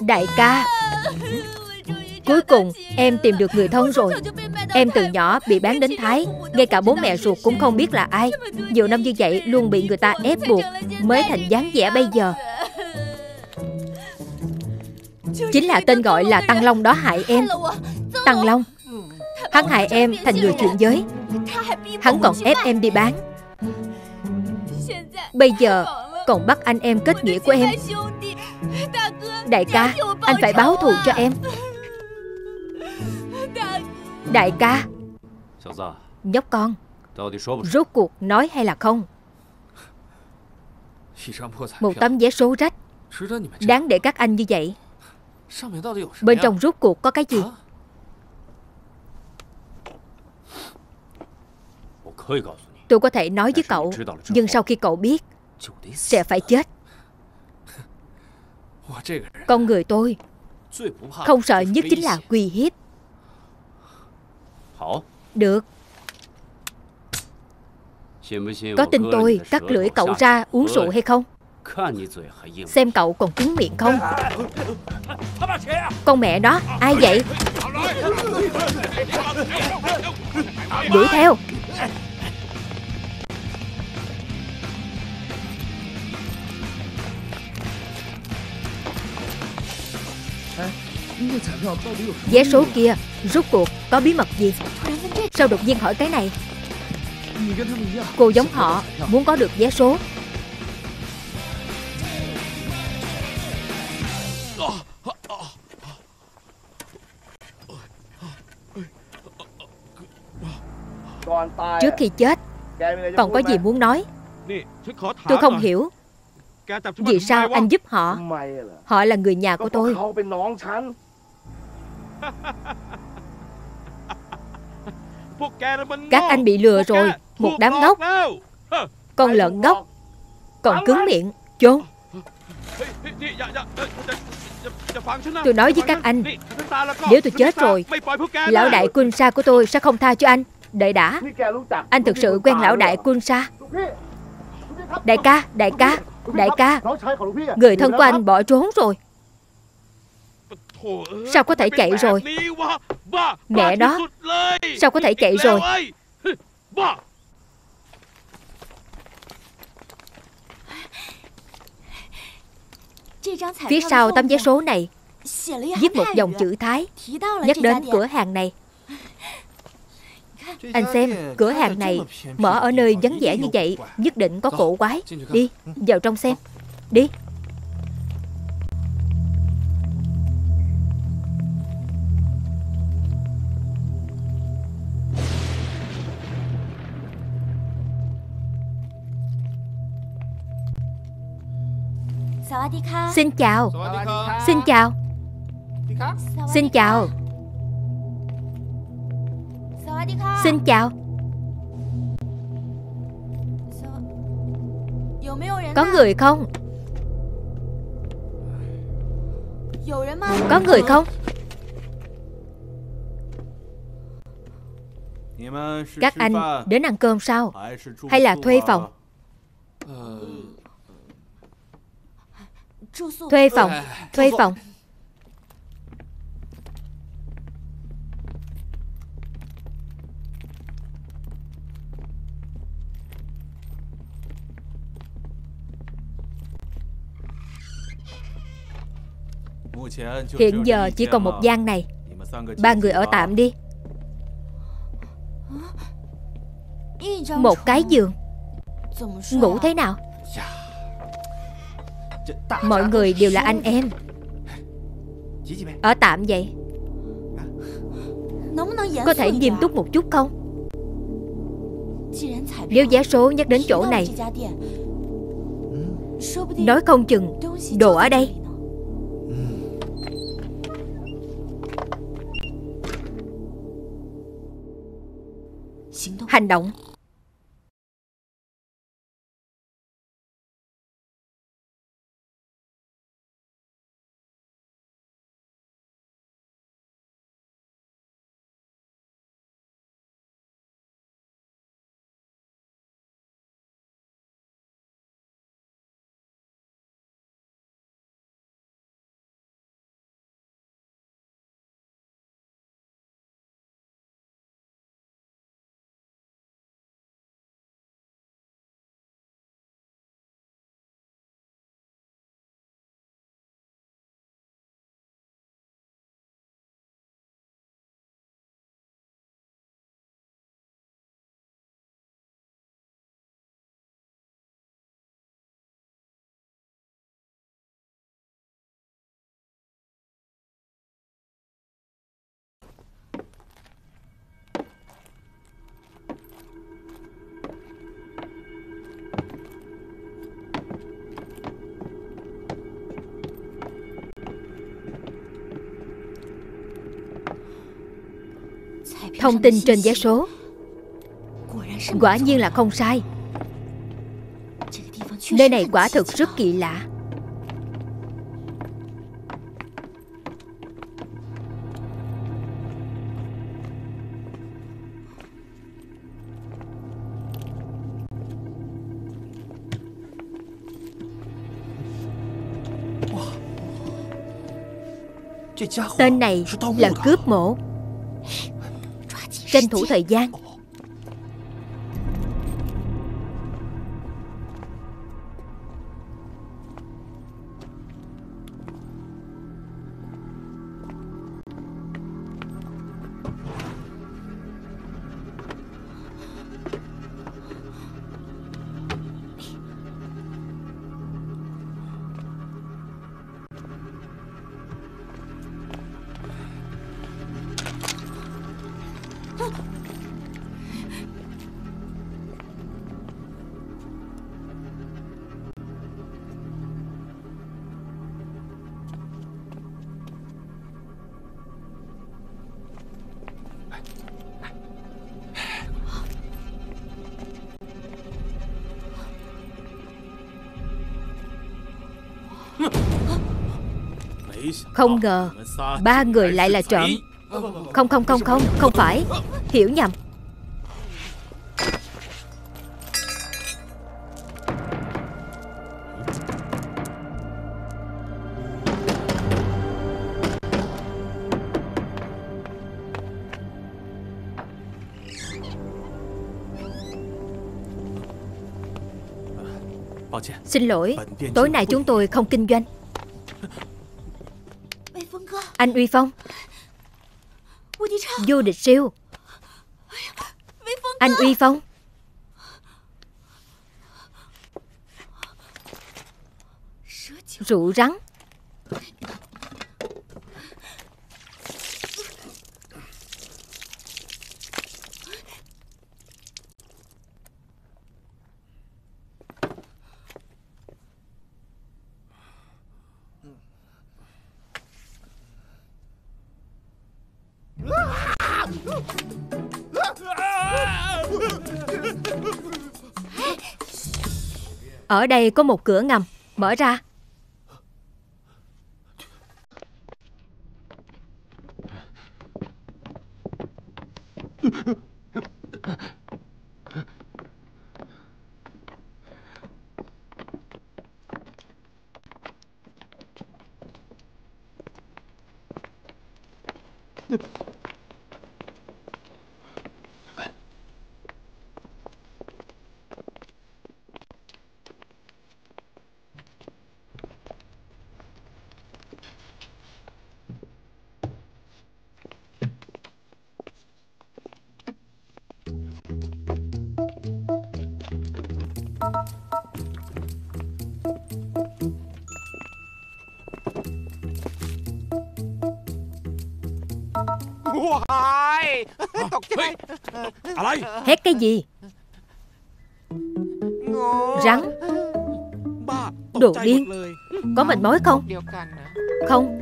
Đại ca. Cuối cùng, em tìm được người thân rồi. Em từ nhỏ bị bán đến Thái, Ngay cả bố mẹ ruột cũng không biết là ai. Nhiều năm như vậy luôn bị người ta ép buộc, Mới thành dáng vẻ bây giờ. Chính là tên gọi là Tăng Long đó hại em. Tăng Long. Hắn hại em thành người chuyện giới. Hắn còn ép em đi bán. Bây giờ còn bắt anh em kết nghĩa của em. Đại ca dạ, Anh phải báo thù cho em. Dạ. Đại ca. Nhóc con. Rốt cuộc nói hay là không? Một tấm vé số rách. Đáng để các anh như vậy. Bên trong rốt cuộc có cái gì? Tôi có thể nói với cậu Nhưng sau khi cậu biết Sẽ phải chết. Con người tôi Không sợ nhất chính là quy hiếp. Được. Có tin tôi cắt lưỡi cậu ra uống rượu hay không? Xem cậu còn cứng miệng không? Con mẹ đó Ai vậy? Đuổi theo. Vé số kia, rốt cuộc, có bí mật gì? Sao đột nhiên hỏi cái này? Cô giống họ, Muốn có được vé số. Trước khi chết, Còn có gì muốn nói? Tôi không hiểu. Vì sao anh giúp họ? Họ là người nhà của tôi. Các anh bị lừa rồi Một đám ngốc. Con lợn ngốc. Còn cứng miệng. Chốn Tôi nói với các anh Nếu tôi chết rồi Lão đại quân sa của tôi sẽ không tha cho anh. Đợi đã. Anh thực sự quen lão đại quân sa. Đại ca, đại ca, đại ca. Người thân của anh bỏ trốn rồi. Sao có thể chạy rồi? Mẹ đó. Sao có thể chạy rồi? Phía sau tấm vé số này Viết một dòng chữ Thái Nhắc đến cửa hàng này. Anh xem cửa hàng này Mở ở nơi vắng vẻ như vậy Nhất định có cổ quái. Đi vào trong xem. Đi. Xin chào. Xin chào. Xin chào. Xin chào. Có người không? Có người không? Các anh đến ăn cơm sao? Hay là thuê à? phòng? Ờ. Thuê phòng Thuê phòng Hiện giờ chỉ còn một gian này。Ba người ở tạm đi。Một cái giường。Ngủ thế nào？Mọi người đều là anh em. Ở tạm vậy. Có thể nghiêm túc một chút không? Nếu giá số nhắc đến chỗ này. Nói không chừng Đồ ở đây. Hành động. Thông tin trên vé số. Quả nhiên là không sai. Nơi này quả thực rất kỳ lạ. Tên này là cướp mộ Tranh thủ thời gian. Không ngờ Ba người lại là trộm. Không không không không Không phải. Hiểu nhầm. Xin lỗi Tối nay chúng tôi không kinh doanh anh Uy Phong. Vô địch siêu. Anh Uy Phong. Rượu rắn. Ở đây có một cửa ngầm. Mở ra. Hét cái gì? Rắn. Đồ điên. Có mệnh mối không? Không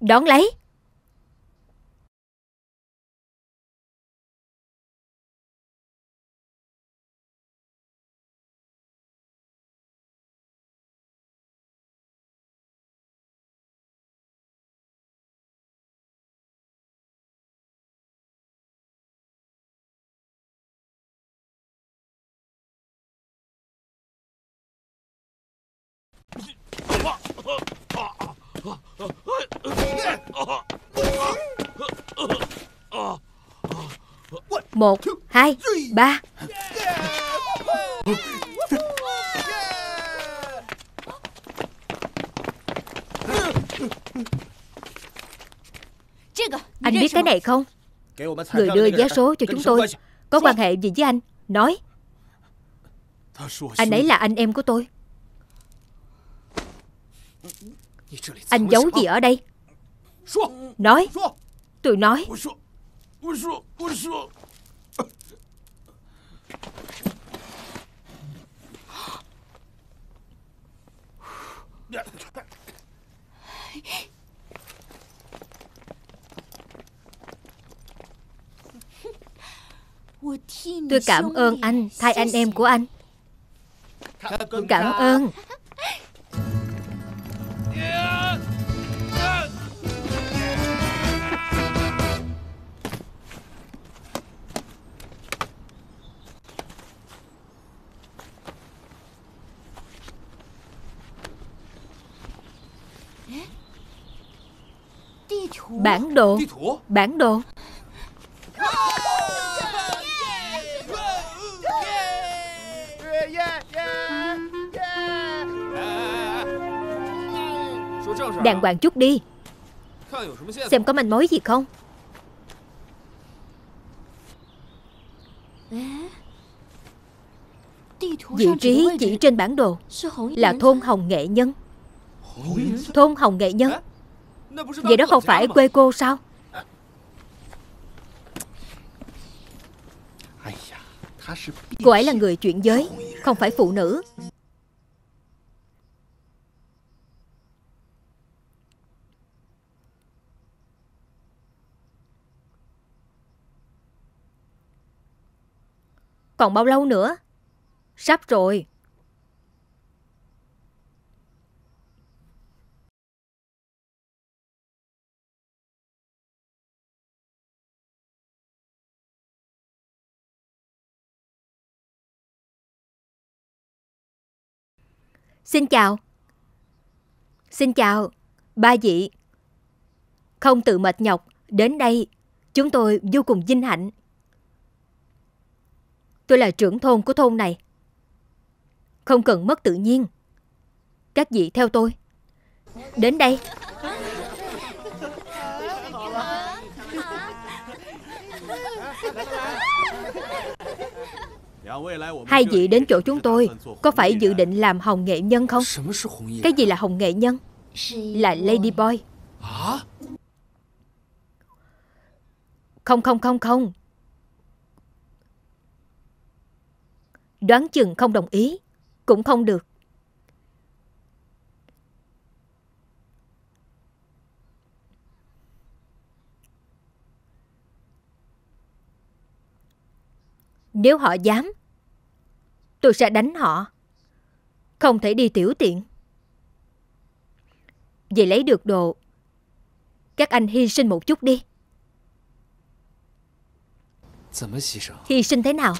Đón lấy. Một, hai, ba Anh biết cái này không? Người đưa giá số cho chúng tôi Có quan hệ gì với anh? Nói Anh ấy là anh em của tôi Anh giấu gì ở đây? Nói Tôi nói Tôi cảm ơn anh Thay anh em của anh. Cảm ơn Bản đồ. Bản đồ. Đàng hoàng chút đi. Xem có manh mối gì không? Vị trí chỉ trên bản đồ Là thôn Hồng Nghệ Nhân. Thôn Hồng Nghệ Nhân Vậy đó không phải quê cô sao Cô ấy là người chuyển giới Không phải phụ nữ Còn bao lâu nữa? Sắp rồi. Xin chào. Xin chào, ba vị. Không tự mệt nhọc, đến đây, chúng tôi vô cùng vinh hạnh. Tôi là trưởng thôn của thôn này. Không cần mất tự nhiên. Các vị theo tôi. Đến đây. Hai vị đến chỗ chúng tôi Có phải dự định làm hồng nghệ nhân không? Cái gì là hồng nghệ nhân? Là Lady Boy. Không không không không. Đoán chừng không đồng ý Cũng không được. Nếu họ dám Tôi sẽ đánh họ. Không thể đi tiểu tiện. Vậy lấy được đồ. Các anh hy sinh một chút đi. Hy sinh thế nào?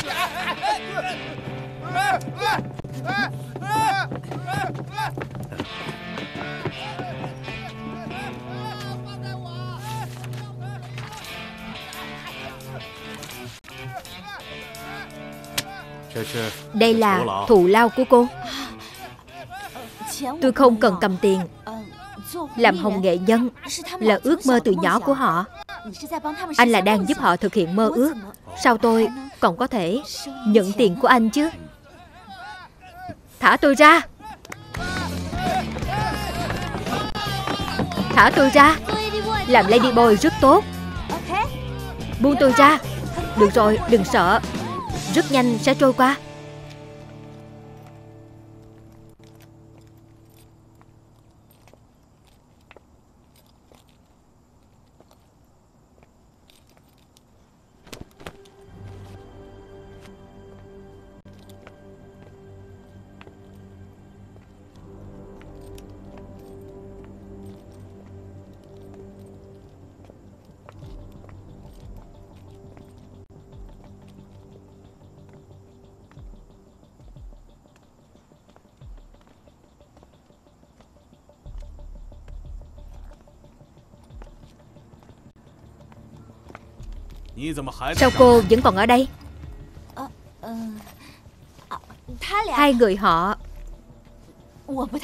Đây là thù lao của cô. Tôi không cần cầm tiền. Làm hồng nghệ nhân Là ước mơ từ nhỏ của họ. Anh là đang giúp họ thực hiện mơ ước. Sao tôi còn có thể nhận tiền của anh chứ? Thả tôi ra. Thả tôi ra. Làm Lady Boy rất tốt. Buông tôi ra. Được rồi đừng sợ rất nhanh sẽ trôi qua. Sao cô vẫn còn ở đây? Hai người họ.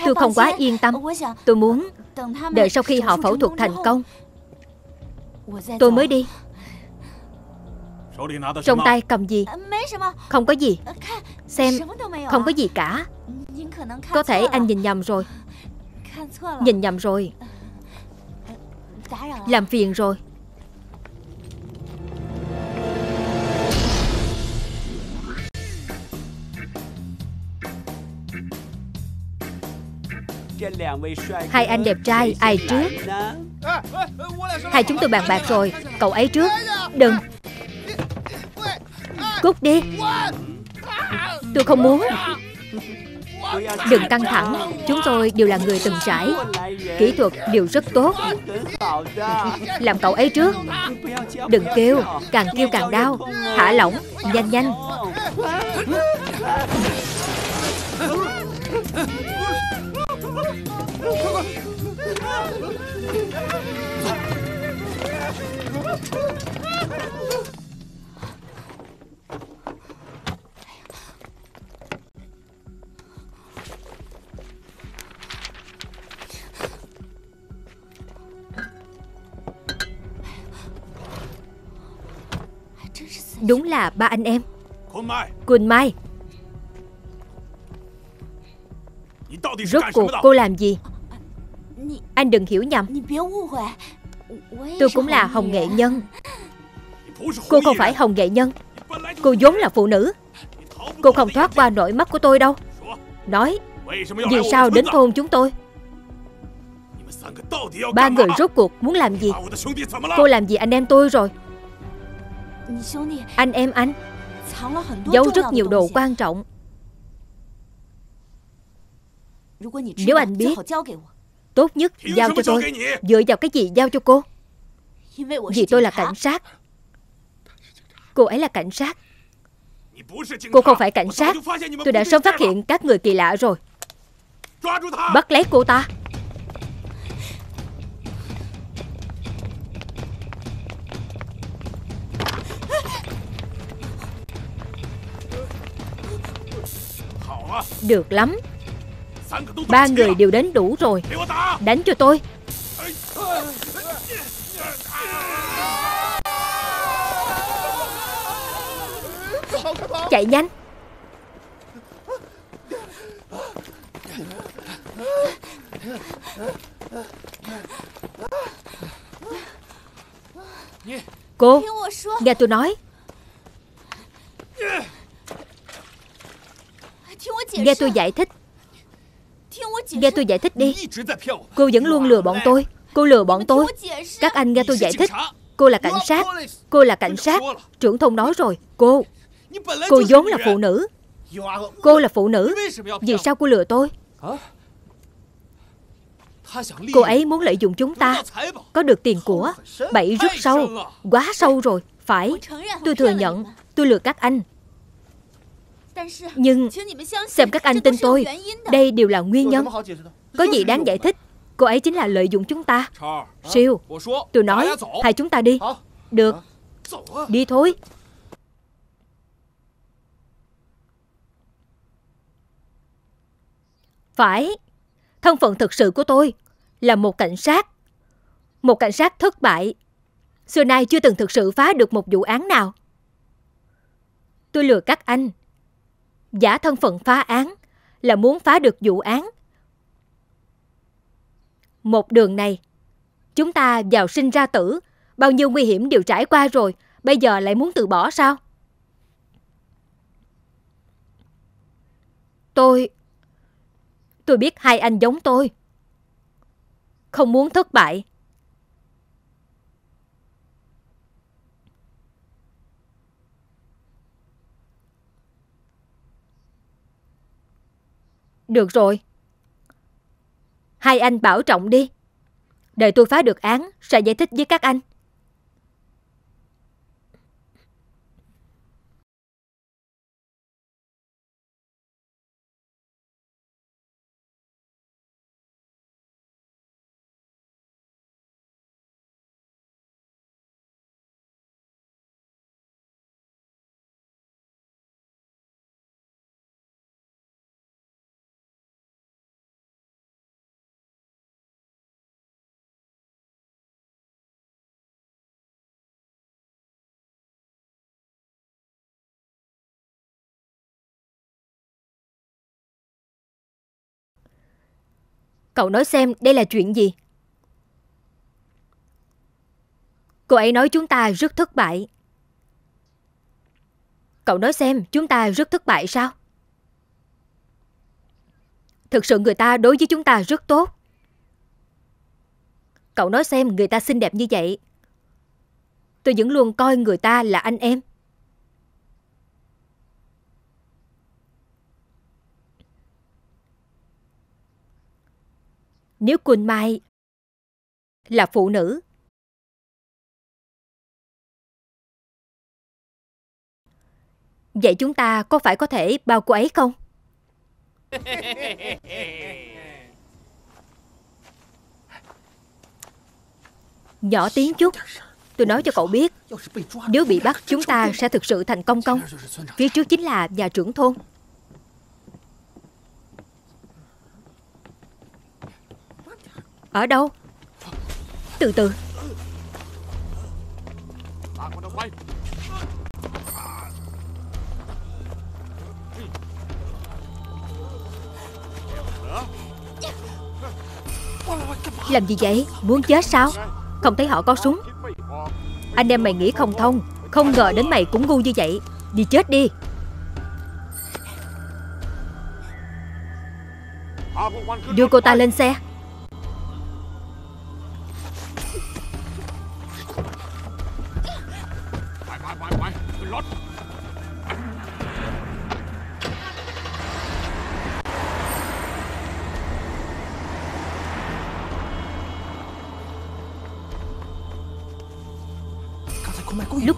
Tôi không quá yên tâm. Tôi muốn Đợi sau khi họ phẫu thuật thành công. Tôi mới đi. Trong tay cầm gì? Không có gì. Xem, Không có gì cả. Có thể anh nhìn nhầm rồi. Nhìn nhầm rồi. Làm phiền rồi. Hai anh đẹp trai, ai trước? Hai chúng tôi bàn bạc rồi, Cậu ấy trước. Đừng. Cút đi. Tôi không muốn. Đừng căng thẳng. Chúng tôi đều là người từng trải. Kỹ thuật đều rất tốt. Làm cậu ấy trước. Đừng kêu, Càng kêu càng đau. Thả lỏng, Nhanh nhanh. Đúng là ba anh em. Quỳnh Mai. Rốt cuộc cô làm gì? Anh đừng hiểu nhầm. Tôi cũng là hồng nghệ nhân. Cô không phải hồng nghệ nhân. Cô vốn là phụ nữ. Cô không thoát qua nỗi mắt của tôi đâu. Nói, Vì sao đến thôn chúng tôi? Ba người rốt cuộc muốn làm gì? Cô làm gì anh em tôi rồi? Anh em anh, Giấu rất nhiều đồ quan trọng. Nếu anh biết Tốt nhất giao cho tôi. Dựa vào cái gì giao cho cô? Vì tôi là cảnh sát. Cô ấy là cảnh sát. Cô không phải cảnh sát. Tôi đã sớm phát hiện các người kỳ lạ rồi. Bắt lấy cô ta. Được lắm. Ba người đều đến đủ rồi. Đánh cho tôi. Chạy nhanh. Cô, Nghe tôi nói. Nghe tôi giải thích. Nghe tôi giải thích đi. Cô vẫn luôn lừa bọn tôi. Cô lừa bọn tôi. Các anh nghe tôi giải thích. Cô là cảnh sát. Cô là cảnh sát. Trưởng thông nói rồi. Cô. Cô vốn là phụ nữ. Cô là phụ nữ. Vì sao cô lừa tôi? Cô ấy muốn lợi dụng chúng ta. Có được tiền của Bẫy rất sâu Quá sâu rồi. Phải. Tôi thừa nhận. Tôi lừa các anh. Nhưng xem các anh tin tôi Đây đều là nguyên nhân。Có gì đáng giải thích Cô ấy chính là lợi dụng chúng ta Siêu Tôi nói Hai chúng ta đi。Được。Đi thôi。Phải Thân phận thực sự của tôi Là một cảnh sát。Một cảnh sát thất bại。Xưa nay chưa từng thực sự phá được một vụ án nào。Tôi lừa các anh Giả thân phận phá án Là muốn phá được vụ án. Một đường này, Chúng ta vào sinh ra tử. Bao nhiêu nguy hiểm đều trải qua rồi, Bây giờ lại muốn từ bỏ sao? Tôi Tôi biết hai anh giống tôi. Không muốn thất bại. Được rồi. Hai anh bảo trọng đi. Đợi tôi phá được án, Sẽ giải thích với các anh. Cậu nói xem đây là chuyện gì? Cô ấy nói chúng ta rất thất bại. Cậu nói xem chúng ta rất thất bại sao? Thực sự người ta đối với chúng ta rất tốt. Cậu nói xem người ta xinh đẹp như vậy. Tôi vẫn luôn coi người ta là anh em. Nếu Quỳnh Mai là phụ nữ, vậy chúng ta có phải có thể bao cô ấy không? Nhỏ tiếng chút Tôi nói cho cậu biết Nếu bị bắt chúng ta sẽ thực sự thành công công Phía trước chính là nhà trưởng thôn Ở đâu? Từ từ. Làm gì vậy? Muốn chết sao? Không thấy họ có súng. Anh em mày nghĩ không thông. Không ngờ đến mày cũng ngu như vậy. Đi chết đi. Đưa cô ta lên xe.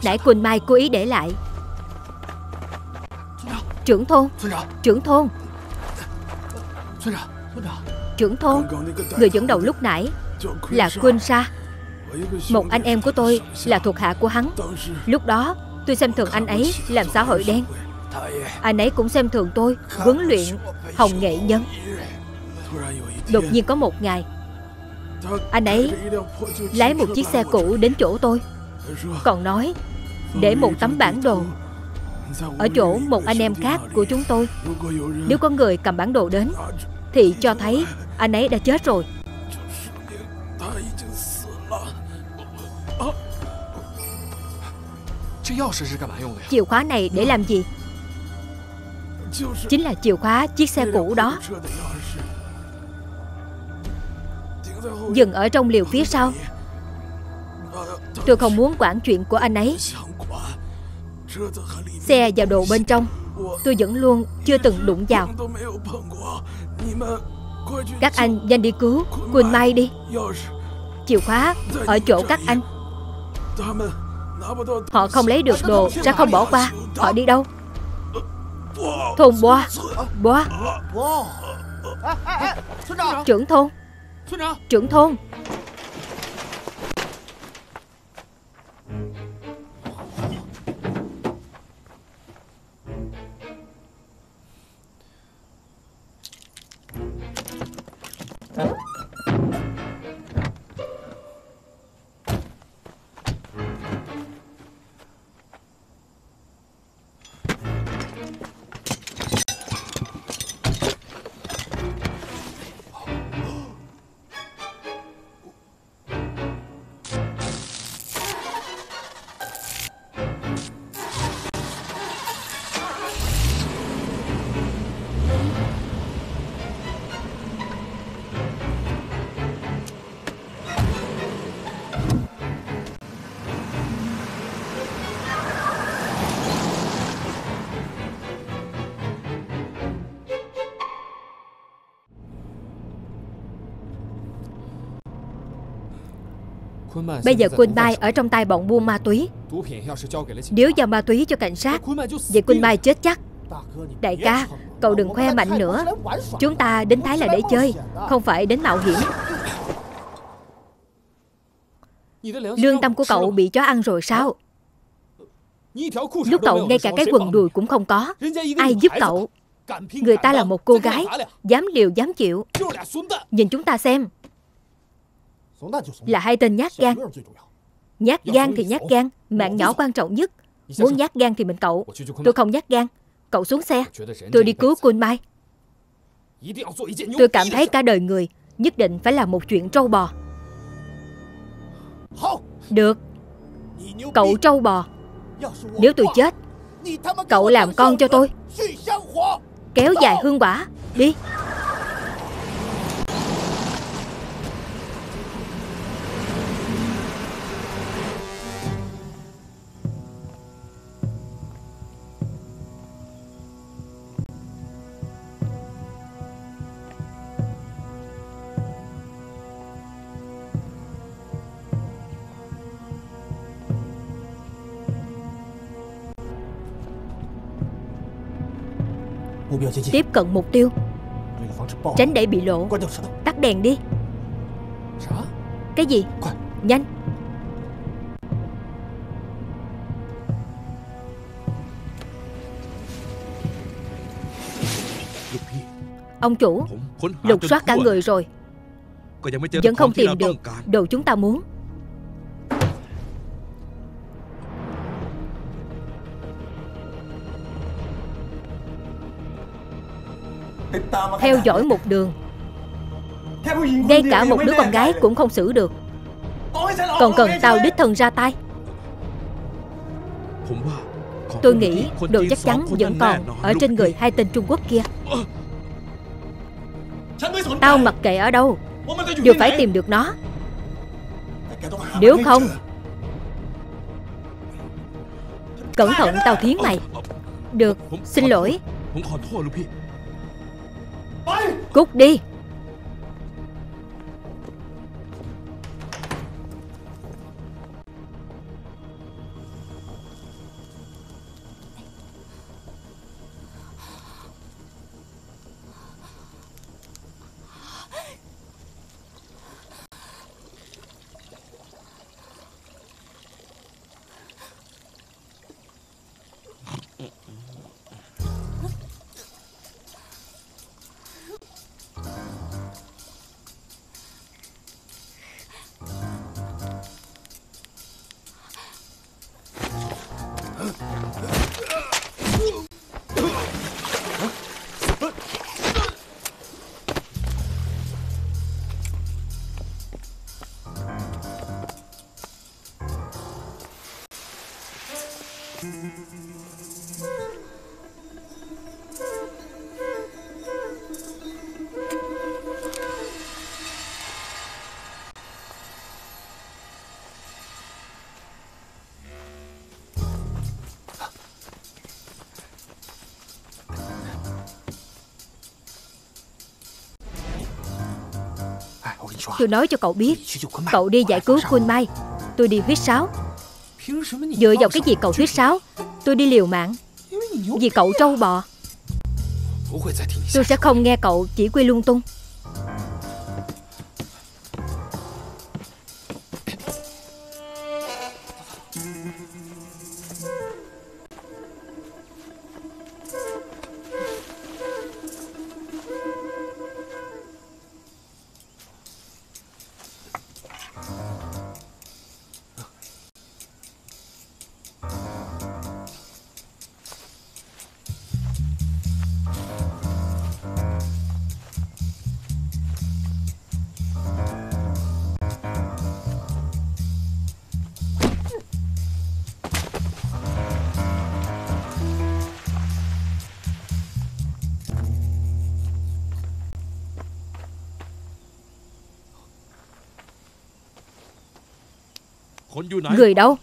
Lúc nãy Quỳnh Mai cố ý để lại. Trưởng thôn Trưởng thôn. Trưởng thôn, Người dẫn đầu lúc nãy Là Quỳnh Sa. Một anh em của tôi là thuộc hạ của hắn. Lúc đó, tôi xem thường anh ấy Làm xã hội đen. Anh ấy cũng xem thường tôi, Huấn luyện Hồng nghệ nhân. Đột nhiên có một ngày, Anh ấy Lái một chiếc xe cũ đến chỗ tôi. Còn nói để một tấm bản đồ. Ở chỗ một anh em khác của chúng tôi, Nếu có người cầm bản đồ đến, Thì cho thấy anh ấy đã chết rồi. Chìa khóa này để làm gì? Chính là chìa khóa chiếc xe cũ đó. Dừng ở trong liều phía sau. Tôi không muốn quản chuyện của anh ấy. Xe và đồ bên trong. Tôi vẫn luôn chưa từng đụng vào. Các anh nhanh đi cứu Quỳnh Mai đi. Chìa khóa ở chỗ các anh. Họ không lấy được đồ Sẽ không bỏ qua. Họ đi đâu? Thôn Boa Boa Trưởng thôn. Trưởng thôn Bây giờ Quân Mai ở trong tay bọn buôn ma túy. Nếu giao ma túy cho cảnh sát, Vậy Quân Mai chết chắc. Đại ca, Cậu đừng khoe mạnh nữa. Chúng ta đến Thái là để chơi, Không phải đến mạo hiểm. Lương tâm của cậu bị chó ăn rồi sao? Lúc cậu ngay cả cái quần đùi cũng không có. Ai giúp cậu? Người ta là một cô gái, Dám liều dám chịu. Nhìn chúng ta xem là hai tên nhát gan Nhát gan thì nhát gan Mạng nhỏ quan trọng nhất。Muốn nhát gan thì mình cậu。Tôi không nhát gan Cậu xuống xe Tôi đi cứu Kun Mai Tôi cảm thấy cả đời người Nhất định phải là một chuyện trâu bò。Được。Cậu trâu bò。Nếu tôi chết Cậu làm con cho tôi。Kéo dài hương quả Đi Tiếp cận mục tiêu. Tránh để bị lộ. Tắt đèn đi. Cái gì? Nhanh. Ông chủ Lục soát cả người rồi. Vẫn không tìm được Đồ chúng ta muốn Theo dõi một đường. Ngay cả một đứa con gái cũng không xử được. Còn cần tao đích thân ra tay. Tôi nghĩ đồ chắc chắn vẫn còn Ở trên người hai tên Trung Quốc kia. Tao mặc kệ ở đâu Đều phải tìm được nó. Nếu không Cẩn thận tao thiến mày. Được, xin lỗi Cút đi. Tôi nói cho cậu biết Cậu đi giải cứu Kun Mai. Tôi đi huyết sáo. Dựa vào cái gì cậu huyết sáo? Tôi đi liều mạng. Vì cậu trâu bò. Tôi sẽ không nghe cậu chỉ quy lung tung Người đâu?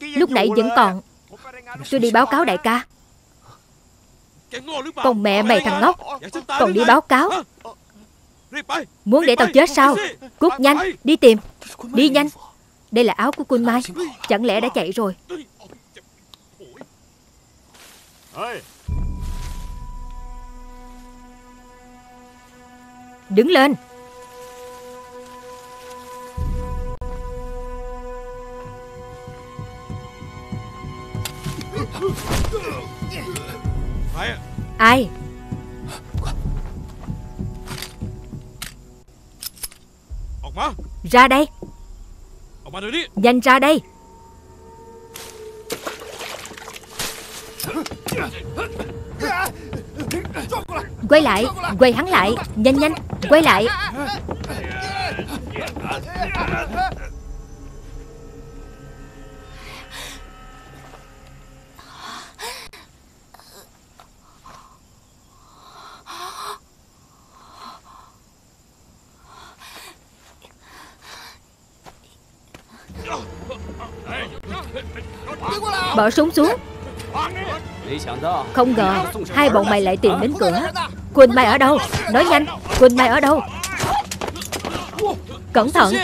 Lúc nãy vẫn còn. Tôi đi báo cáo đại ca. Còn mẹ mày thằng ngốc. Còn đi báo cáo. Muốn để tao chết sao? Cút nhanh đi tìm. Đi nhanh. Đây là áo của Kun Mai. Chẳng lẽ đã chạy rồi? Đứng lên Ra đây. Nhanh ra đây. Quay lại Quay hắn lại. Nhanh nhanh Quay lại Bỏ súng xuống. Không ngờ Hai bọn mày lại tìm đến cửa. Quỳnh mày ở đâu? Nói nhanh Quỳnh mày ở đâu? Cẩn thận.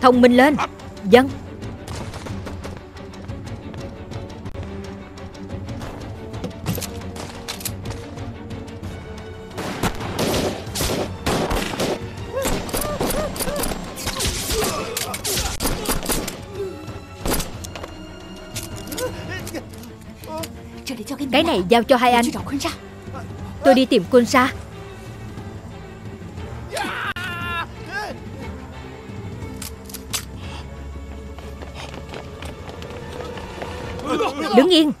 Thông minh lên. Dân Cái này giao cho hai anh. Tôi đi tìm quân sa Đứng yên.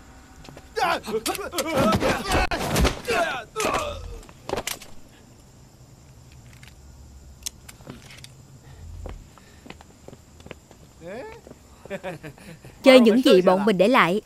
Chơi những gì bọn mình để lại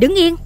Đứng yên.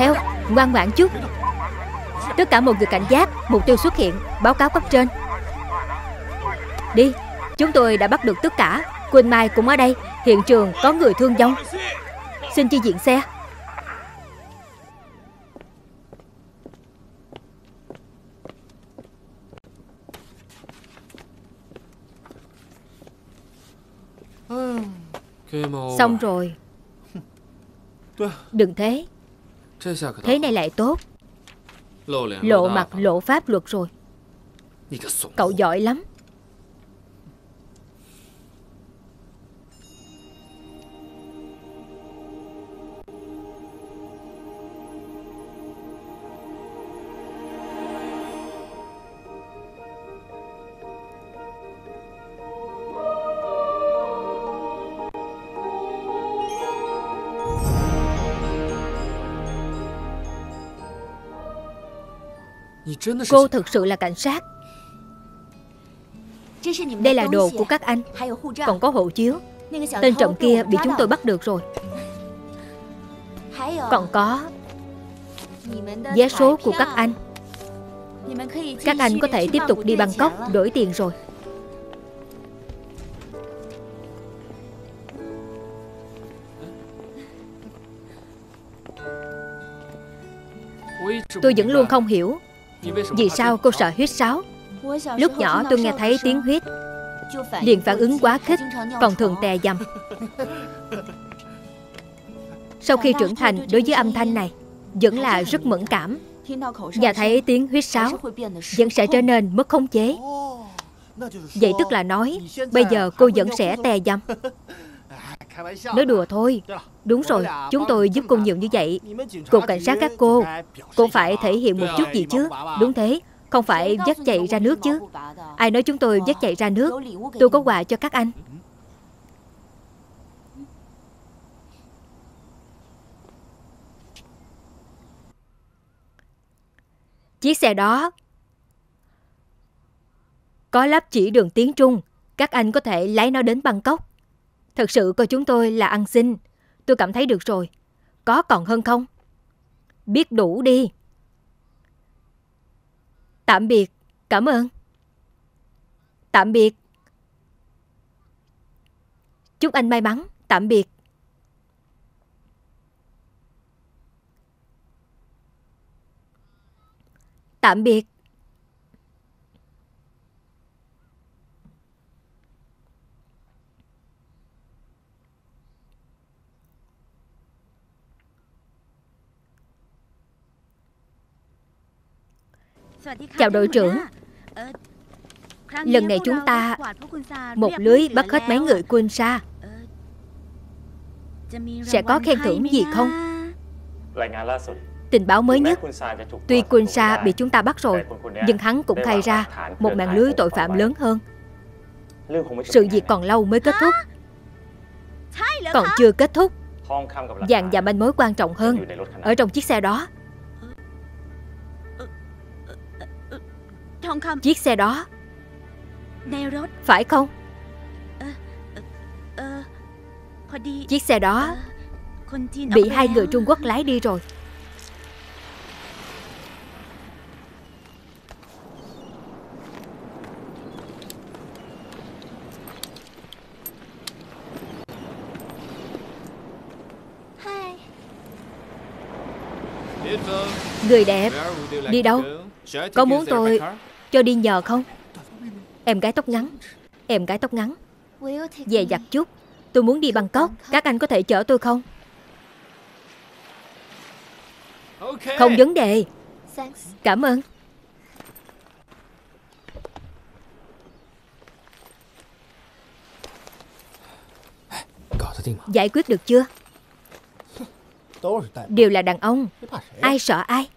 Theo, ngoan ngoãn chút. Tất cả mọi người cảnh giác Mục tiêu xuất hiện, báo cáo cấp trên. Đi, chúng tôi đã bắt được tất cả. Quỳnh Mai cũng ở đây Hiện trường có người thương vong. Xin chi diện xe. Xong rồi. Đừng thế Thế này lại tốt. Lộ mặt lộ pháp luật rồi. Cậu giỏi lắm Cô thực sự là cảnh sát. Đây là đồ của các anh. Còn có hộ chiếu. Tên trộm kia bị chúng tôi bắt được rồi. Còn có Vé số của các anh. Các anh có thể tiếp tục đi Bangkok đổi tiền rồi. Tôi vẫn luôn không hiểu Vì sao cô sợ huyết sáo? Lúc nhỏ tôi nghe thấy tiếng huyết. Liền phản ứng quá khích Còn thường tè dầm. Sau khi trưởng thành đối với âm thanh này Vẫn là rất mẫn cảm. Và thấy tiếng huyết sáo Vẫn sẽ trở nên mất khống chế. Vậy tức là nói Bây giờ cô vẫn sẽ tè dầm Nói đùa thôi. Đúng rồi, chúng tôi giúp cô nhiều như vậy. Cục cảnh sát các cô Cũng phải thể hiện một chút gì chứ? Đúng thế, không phải dắt chạy ra nước chứ. Ai nói chúng tôi dắt chạy ra nước Tôi có quà cho các anh. Chiếc xe đó Có lắp chỉ đường tiếng Trung. Các anh có thể lái nó đến Bangkok Thật sự coi chúng tôi là ăn xin. Tôi cảm thấy được rồi. Có còn hơn không? Biết đủ đi. Tạm biệt. Cảm ơn. Tạm biệt. Chúc anh may mắn. Tạm biệt. Tạm biệt. Chào đội trưởng. Lần này chúng ta Một lưới bắt hết mấy người quân sa. Sẽ có khen thưởng gì không? Tình báo mới nhất. Tuy quân sa bị chúng ta bắt rồi Nhưng hắn cũng thay ra Một mạng lưới tội phạm lớn hơn. Sự việc còn lâu mới kết thúc. Còn chưa kết thúc. Vàng và manh mối quan trọng hơn. Ở trong chiếc xe đó Chiếc xe đó. Phải không? Chiếc xe đó Bị hai người Trung Quốc lái đi rồi. Người đẹp Đi đâu? Có muốn tôi cho đi nhờ không? Em gái tóc ngắn. Em gái tóc ngắn. Về giặt chút. Tôi muốn đi Bangkok. Các anh có thể chở tôi không? Không vấn đề. Cảm ơn. Giải quyết được chưa? Đều là đàn ông. Ai sợ ai